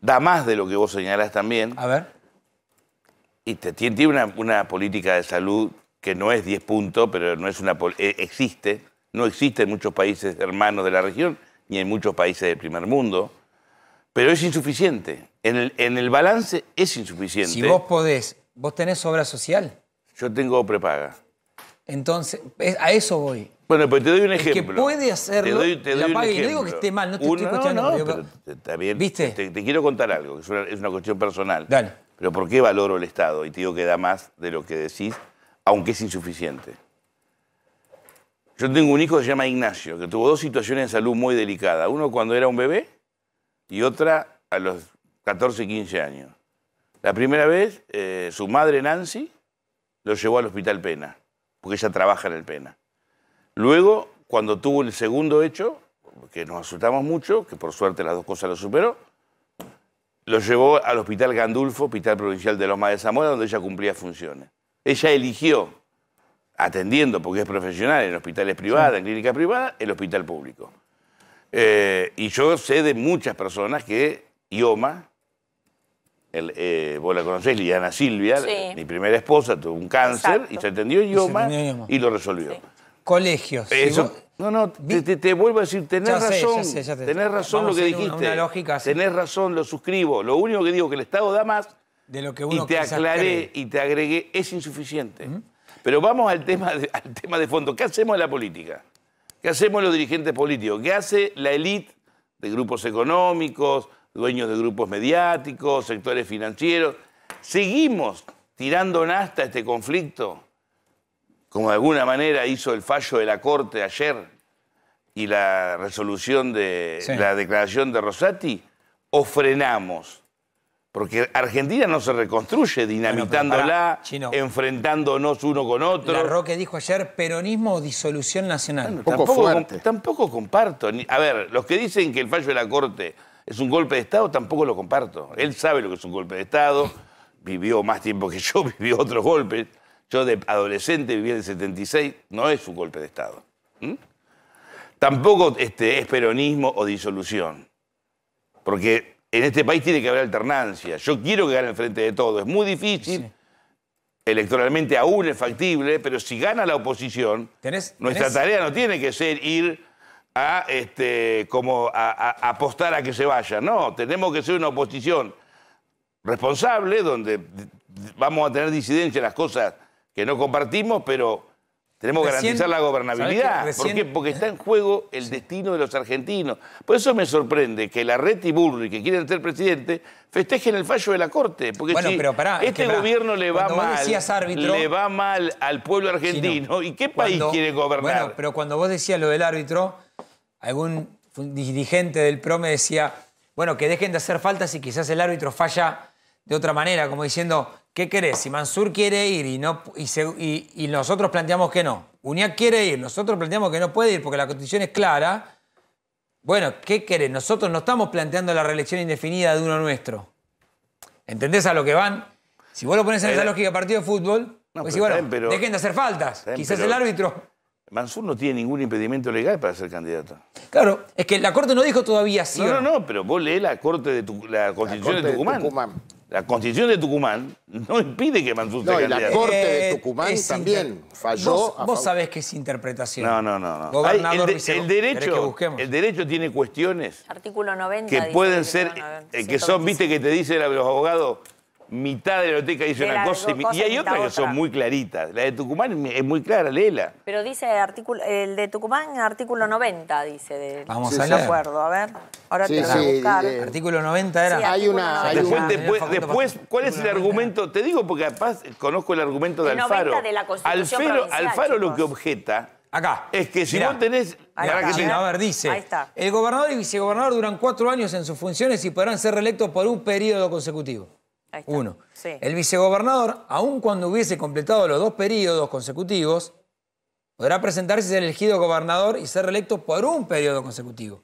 da más de lo que vos señalás también. A ver. Y te- tiene una, una política de salud que no es 10 puntos, pero no es una eh, existe, no existe en muchos países hermanos de la región, ni en muchos países del primer mundo, pero es insuficiente. En el, en el balance es insuficiente. Si vos podés, vos tenés obra social, Yo tengo prepaga. Entonces, es- a eso voy. Bueno, pero te doy un El que ejemplo. puede hacerlo, te doy, te la doy un paga. Y no digo ejemplo. que esté mal, no te Uno- estoy cuestionando, no, pero bien. ¿Viste? Te, te quiero contar algo, que es una, es una cuestión personal. Dale. Pero ¿por qué valoro el Estado? Y te digo que da más de lo que decís, aunque es insuficiente. Yo tengo un hijo que se llama Ignacio, que tuvo dos situaciones de salud muy delicadas. Uno cuando era un bebé y otra a los 14, 15 años. La primera vez, eh, su madre Nancy lo llevó al hospital Pena, porque ella trabaja en el Pena. Luego, cuando tuvo el segundo hecho, que nos asustamos mucho, que por suerte las dos cosas lo superó, lo llevó al Hospital Gandulfo, Hospital Provincial de Loma de Zamora, donde ella cumplía funciones. Ella eligió, atendiendo, porque es profesional en hospitales privados, en clínicas privadas, el hospital público. Eh, y yo sé de muchas personas que IOMA, el, eh, vos la conocés, Liliana Silvia, Sí. mi primera esposa, tuvo un cáncer Exacto. y se atendió IOMA atendió IOMA. y lo resolvió. Colegios. si Eso, vos- no, no, te, te- te vuelvo a decir, tenés Ya sé, razón, ya sé, ya te- tenés razón vamos lo que una- dijiste. una lógica así. tenés razón, lo suscribo. Lo único que digo que el Estado da más de lo que y uno te quizás aclaré cree. y te agregué, es insuficiente. Pero vamos al tema, de, al tema de fondo. ¿Qué hacemos en la política? ¿Qué hacemos los dirigentes políticos? ¿Qué hace la élite de grupos económicos, dueños de grupos mediáticos, sectores financieros? ¿Seguimos tirando nasta a este conflicto? Como de alguna manera hizo el fallo de la Corte ayer y la resolución de Sí. la declaración de Rosati, o frenamos. Porque Argentina no se reconstruye dinamitándola, enfrentándonos uno con otro. La Roque dijo ayer, peronismo o disolución nacional. poco tampoco, tampoco comparto. ni- a ver, los que dicen que el fallo de la Corte es un golpe de Estado, tampoco lo comparto. Él sabe lo que es un golpe de Estado, vivió más tiempo que yo, vivió otros golpes. Yo de adolescente viví en el 76, no es un golpe de Estado. ¿Mm? Tampoco este, es peronismo o disolución. Porque en este país tiene que haber alternancia. Yo quiero que gane el frente de todo. Es muy difícil. Electoralmente aún es factible, pero si gana la oposición, Tenés- nuestra tenés- tarea no tiene que ser ir a, este, como a, a- a apostar a que se vaya. No, tenemos que ser una oposición responsable, donde vamos a tener disidencia en las cosas que no compartimos, pero tenemos que Recién- garantizar la gobernabilidad. ¿sabés que ¿Por recién- qué? Porque está en juego el destino de los argentinos. Por eso me sorprende que Larreta y Burri, que quieren ser presidente, festejen el fallo de la Corte. Porque Bueno, si pero pará, es este pará, gobierno le va mal, árbitro- le va mal al pueblo argentino. ¿Y qué país cuando- quiere gobernar? Bueno, pero cuando vos decías lo del árbitro, algún dirigente del PRO me decía, bueno, que dejen de hacer faltas y quizás el árbitro falla de otra manera, como diciendo, ¿qué querés? Si Mansur quiere ir y, no, y, se- y- y nosotros planteamos que no, Uñac quiere ir, nosotros planteamos que no puede ir porque la constitución es clara, bueno, ¿qué querés? Nosotros no estamos planteando la reelección indefinida de uno nuestro. ¿Entendés a lo que van? Si vos lo pones en esa lógica de partido de fútbol, No, pues pero sí, bueno, está bien, pero- dejen de hacer faltas. Quizás pero- el árbitro. Mansur no tiene ningún impedimento legal para ser candidato. Claro, es que la Corte no dijo todavía sí. No, no, no, pero vos lees la corte de tu- la Constitución Corte de de Tucumán. La Constitución de Tucumán no impide que Mansur No, sea y la candidato. Corte de Eh, Tucumán también inter- falló. Vos, a vos sabés que es interpretación. No, no, no. no. Gobernador, Hay- el, de- vice- el ¿Querés que derecho, busquemos? el derecho tiene cuestiones Artículo 90. que pueden que ser, ver, eh, que son, 125. viste, que te dicen los abogados, mitad de la biblioteca dice De una cosa y, hay otras que son muy claritas. La de Tucumán es muy clara, léela. Pero dice artículo, el de Tucumán, artículo 90, dice. De, Vamos de a leer. acuerdo, a ver. Ahora Sí, te voy a sí, buscar. eh, Artículo 90 era. Sí, Hay una- 90. hay Después, una- después, Facundo después, Paz. ¿cuál es el Artículo 90. argumento? Te digo porque capaz conozco el argumento de El 90 Alfaro. de la Constitución Alfaro, Alfaro lo que objeta Acá. es que si Mirá. vos tenés... Está, que. A ver, dice, Ahí está. el gobernador y vicegobernador duran cuatro años en sus funciones y podrán ser reelectos por un periodo consecutivo. Ahí está. Uno. Sí. El vicegobernador, aun cuando hubiese completado los dos periodos consecutivos, podrá presentarse y ser elegido gobernador y ser reelecto por un periodo consecutivo.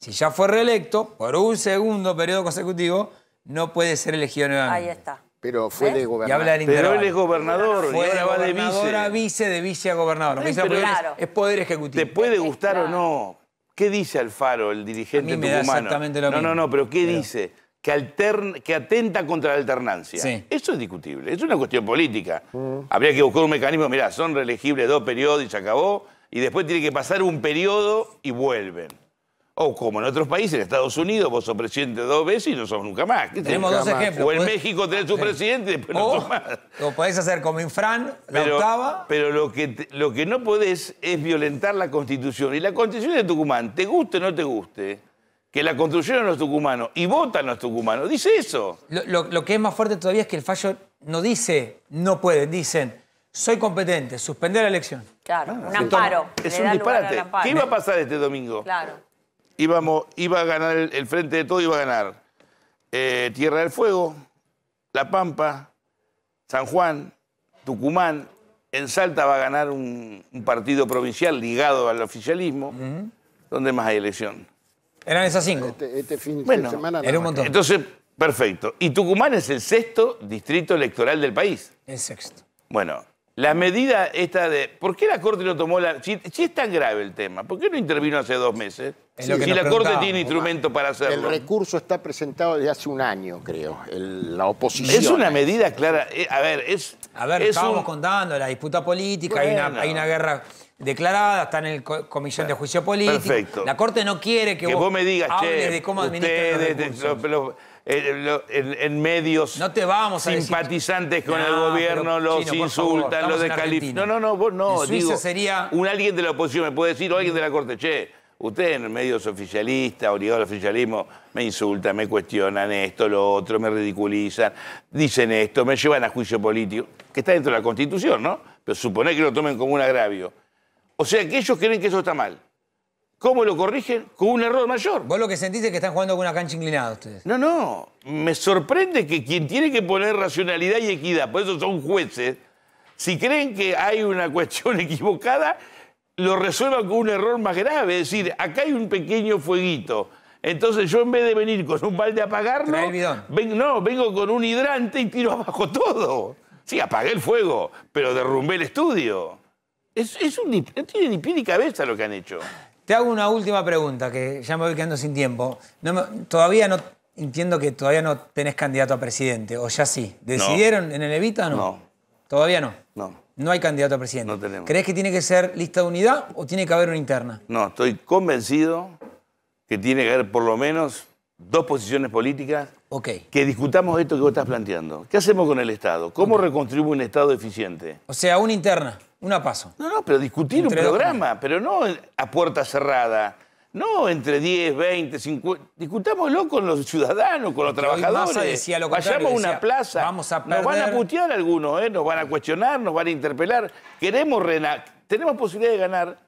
Si ya fue reelecto por un segundo periodo consecutivo, no puede ser elegido nuevamente. Ahí está. Pero fue ¿Ves? de Y gobernador. habla del Pero él es gobernador y Fue ahora va de a vice. de vice a gobernador. Lo que dice la Pero- prohibición Claro. es, es poder ejecutivo. ¿Te puede gustar o no? ¿Qué dice Alfaro, el dirigente A mí me da tucumano? exactamente lo no, mismo. no, no, pero ¿qué Pero- dice? Que, altern- que atenta contra la alternancia. Sí. Eso es discutible, es una cuestión política. Habría que buscar un mecanismo, mirá, son reelegibles dos periodos y se acabó, y después tiene que pasar un periodo y vuelven. O como en otros países, en Estados Unidos, vos sos presidente dos veces y no sos nunca más. ¿Qué Tenemos dos más. ejemplos. O en Podés- México tenés un Sí. presidente y después no O sos más. lo podés hacer como Infran, la Pero, octava. pero lo, que, lo que no podés es violentar la Constitución. Y la Constitución de Tucumán, te guste o no te guste, que la construyeron los tucumanos y votan los tucumanos, dice eso. Lo, lo- lo que es más fuerte todavía es que el fallo no dice no pueden, dicen soy competente, suspender la elección. Claro, un Se amparo. Es un disparate. amparo. ¿Qué iba a pasar este domingo? Claro. Íbamos, iba a ganar el, el frente de todo, iba a ganar eh, Tierra del Fuego, La Pampa, San Juan, Tucumán. En Salta va a ganar un, un partido provincial ligado al oficialismo. ¿Dónde más hay elección? Eran esas cinco. Este, este fin Bueno, de semana. era un más. montón. Entonces, perfecto. Y Tucumán es el sexto distrito electoral del país. El sexto. Bueno, la medida esta de... ¿Por qué la Corte no tomó la... Si, si es tan grave el tema, ¿por qué no intervino hace dos meses? Si la Corte tiene instrumento para El hacerlo. recurso está presentado desde hace un año, creo. El- la oposición. Es una medida clara. eh, a ver, es... A ver, es estábamos un- contando la disputa política, hay, una, hay una guerra declarada, está en el co- comisión de juicio político. Perfecto. La Corte no quiere que, que vos me digas, hables che, de cómo los ustedes, lo- lo- eh, lo- en, en medios No te vamos a decir- simpatizantes con el No, gobierno los Chino, por favor, insultan, los descalifican. No, no, no, vos no. En digo, sería- un alguien de la oposición me puede decir, o alguien de la corte, che, ustedes en medios oficialistas, obligados al oficialismo, me insultan, me cuestionan esto, lo otro, me ridiculizan, dicen esto, me llevan a juicio político, que está dentro de la Constitución, ¿no? Pero supone que lo tomen como un agravio. O sea que ellos creen que eso está mal. ¿Cómo lo corrigen? Con un error mayor. Vos lo que sentís es que están jugando con una cancha inclinada ustedes. No, no. Me sorprende que quien tiene que poner racionalidad y equidad, por eso son jueces, si creen que hay una cuestión equivocada, lo resuelvan con un error más grave. Es decir, acá hay un pequeño fueguito. Entonces yo en vez de venir con un balde a apagarlo, Trae el bidón. ven- no, vengo con un hidrante y tiro abajo todo. Sí, apagué el fuego, pero derrumbé el estudio. Es, es un, no tiene ni pie ni cabeza lo que han hecho. Te hago una última pregunta, que ya me voy quedando sin tiempo. No me- todavía no entiendo que todavía no tenés candidato a presidente, o ya sí. ¿Decidieron en el Evita o no? No. Todavía no. No. No hay candidato a presidente. No tenemos. ¿Crees que tiene que ser lista de unidad o tiene que haber una interna? No, estoy convencido que tiene que haber por lo menos dos posiciones políticas Ok. que discutamos esto que vos estás planteando. ¿Qué hacemos con el Estado? ¿Cómo reconstruimos un Estado eficiente? O sea, una interna, una paso. No, no, pero discutir Entre un dos programa, pero no a puerta cerrada. No entre 10, 20, 50. Discutámoslo con los ciudadanos, con los Porque trabajadores. Lo Vayamos a una decía, plaza. vamos a Nos van a perder. putear algunos, ¿eh? nos van a cuestionar, nos van a interpelar. Queremos rena- Tenemos posibilidad de ganar,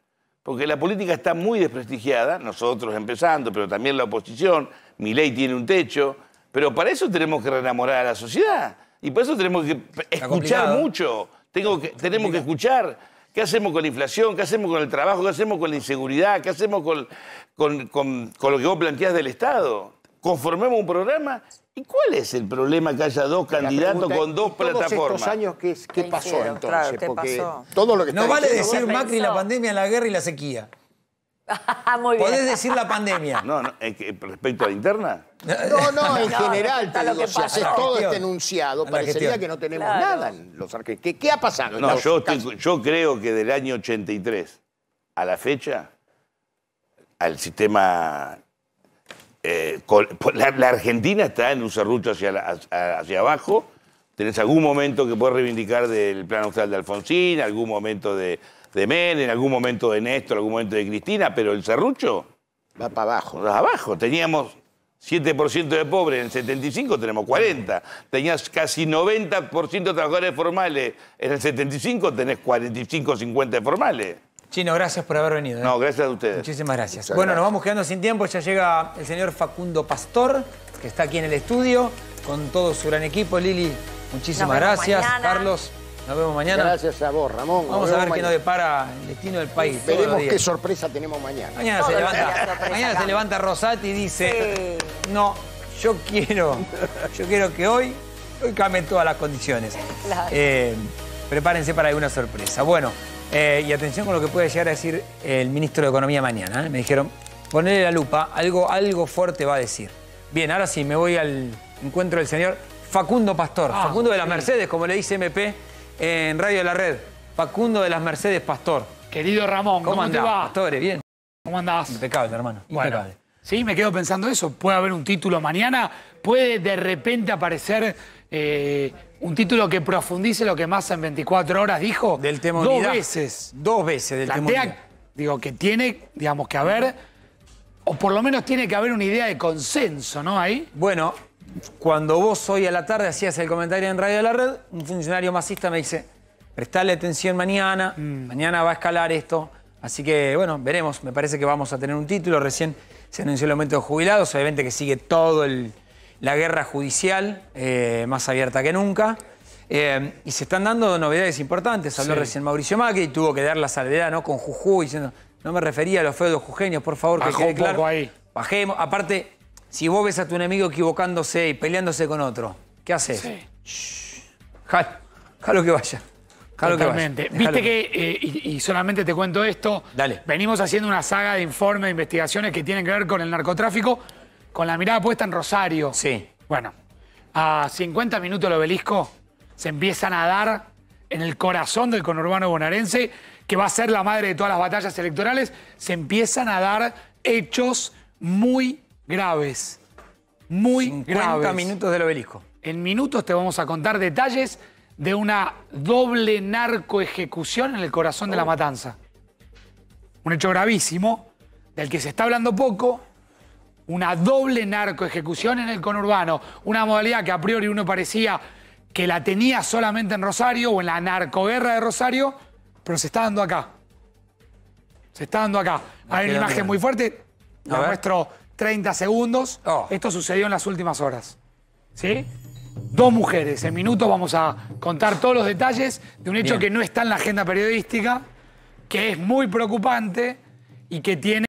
porque la política está muy desprestigiada, nosotros empezando, pero también la oposición. Mi ley tiene un techo. Pero para eso tenemos que reenamorar a la sociedad. Y por eso tenemos que escuchar mucho. Tengo que, tenemos que escuchar. ¿Qué hacemos con la inflación? ¿Qué hacemos con el trabajo? ¿Qué hacemos con la inseguridad? ¿Qué hacemos con, con- con- con lo que vos planteás del Estado? Conformemos un programa. ¿Y cuál es el problema que haya dos La candidatos con dos ¿y todos plataformas? estos años qué, qué pasó entonces? Claro, ¿qué Porque pasó? todo lo que No vale diciendo- decir ¿Qué Macri, la pandemia, la guerra y la sequía. Muy bien. Podés decir la pandemia. No, no, es que respecto a la interna. No, no, en No, general, te digo, si haces todo este enunciado, La parecería gestión. que no tenemos Claro. nada en los arquitectos. ¿Qué, qué ha pasado? en No, los yo, estoy- yo creo que del año 83 a la fecha, al sistema. eh, col- la, la Argentina está en un serrucho hacia, la- hacia, hacia abajo. Tenés algún momento que puedes reivindicar del plan austral de Alfonsín, algún momento de, de Menem, algún momento de Néstor, algún momento de Cristina, pero el serrucho Va para abajo. va abajo. Teníamos 7% de pobres en el 75, tenemos 40. Tenías casi 90% de trabajadores formales en el 75, tenés 45, 50 formales. Chino, gracias por haber venido. ¿eh? No, gracias a ustedes. Muchísimas gracias. Muchas bueno, gracias. nos vamos quedando sin tiempo. Ya llega el señor Facundo Pastor, que está aquí en el estudio, con todo su gran equipo. Lili, muchísimas gracias. mañana. Carlos, nos vemos mañana. Gracias a vos, Ramón. Nos Vamos a ver qué nos depara el destino del país. Veremos qué sorpresa tenemos mañana. Mañana, Todos se levanta, sorpresa mañana se cambia. levanta Rosati y dice, no, yo quiero, yo quiero que hoy, hoy cambien todas las condiciones. Claro. Eh, prepárense para alguna sorpresa. Bueno, eh, y atención con lo que puede llegar a decir el ministro de Economía mañana. ¿eh? Me dijeron, ponele la lupa, algo, algo fuerte va a decir. Bien, ahora sí, me voy al encuentro del señor Facundo Pastor. Ah, Facundo de las sí. Mercedes, como le dice MP en Radio de la Red. Facundo de las Mercedes Pastor. Querido Ramón, ¿cómo, ¿Cómo te andás, va? Pastore? Bien. ¿Cómo andás? Impecable, hermano. Bueno, Impecable. sí, me quedo pensando eso. Puede haber un título mañana, puede de repente aparecer eh, un título que profundice lo que Massa en 24 horas dijo. Del tema Dos unidad. veces. Dos veces del tema Plantea, digo, que tiene, digamos, que haber, o por lo menos tiene que haber una idea de consenso, ¿no? Ahí. Bueno, cuando vos hoy a la tarde hacías el comentario en Radio de la Red, un funcionario masista me dice, prestale atención mañana, Mm. mañana va a escalar esto. Así que, bueno, veremos. Me parece que vamos a tener un título. Recién se anunció el aumento de jubilados. Obviamente que sigue todo el- la guerra judicial, eh, más abierta que nunca. Eh, y se están dando novedades importantes. Habló Sí. recién Mauricio Macri, tuvo que dar la salvedad ¿no? con Jujuy, diciendo, no me refería a los feudos jujeños, por favor, que Bajó quede un poco claro. ahí. Bajemos. Aparte, si vos ves a tu enemigo equivocándose y peleándose con otro, ¿qué haces? Sí. Jalo, jalo que vaya. Jalo que vaya. Totalmente. Viste que- que, eh, y, y solamente te cuento esto, Dale. venimos haciendo una saga de informes, de investigaciones que tienen que ver con el narcotráfico, con la mirada puesta en Rosario. Sí. Bueno, a 50 minutos del obelisco se empiezan a dar en el corazón del conurbano bonaerense, que va a ser la madre de todas las batallas electorales, se empiezan a dar hechos muy graves. Muy 50 graves. minutos del obelisco. En minutos te vamos a contar detalles de una doble narcoejecución en el corazón de la matanza. Un hecho gravísimo, del que se está hablando poco, una doble narcoejecución en el conurbano, una modalidad que a priori uno parecía que la tenía solamente en Rosario o en la narcoguerra de Rosario, pero se está dando acá. Se está dando acá. Hay una imagen muy fuerte, A la muestro 30 segundos. Oh. Esto sucedió en las últimas horas. ¿Sí? Dos mujeres. En minutos vamos a contar todos los detalles de un hecho Bien. que no está en la agenda periodística, que es muy preocupante y que tiene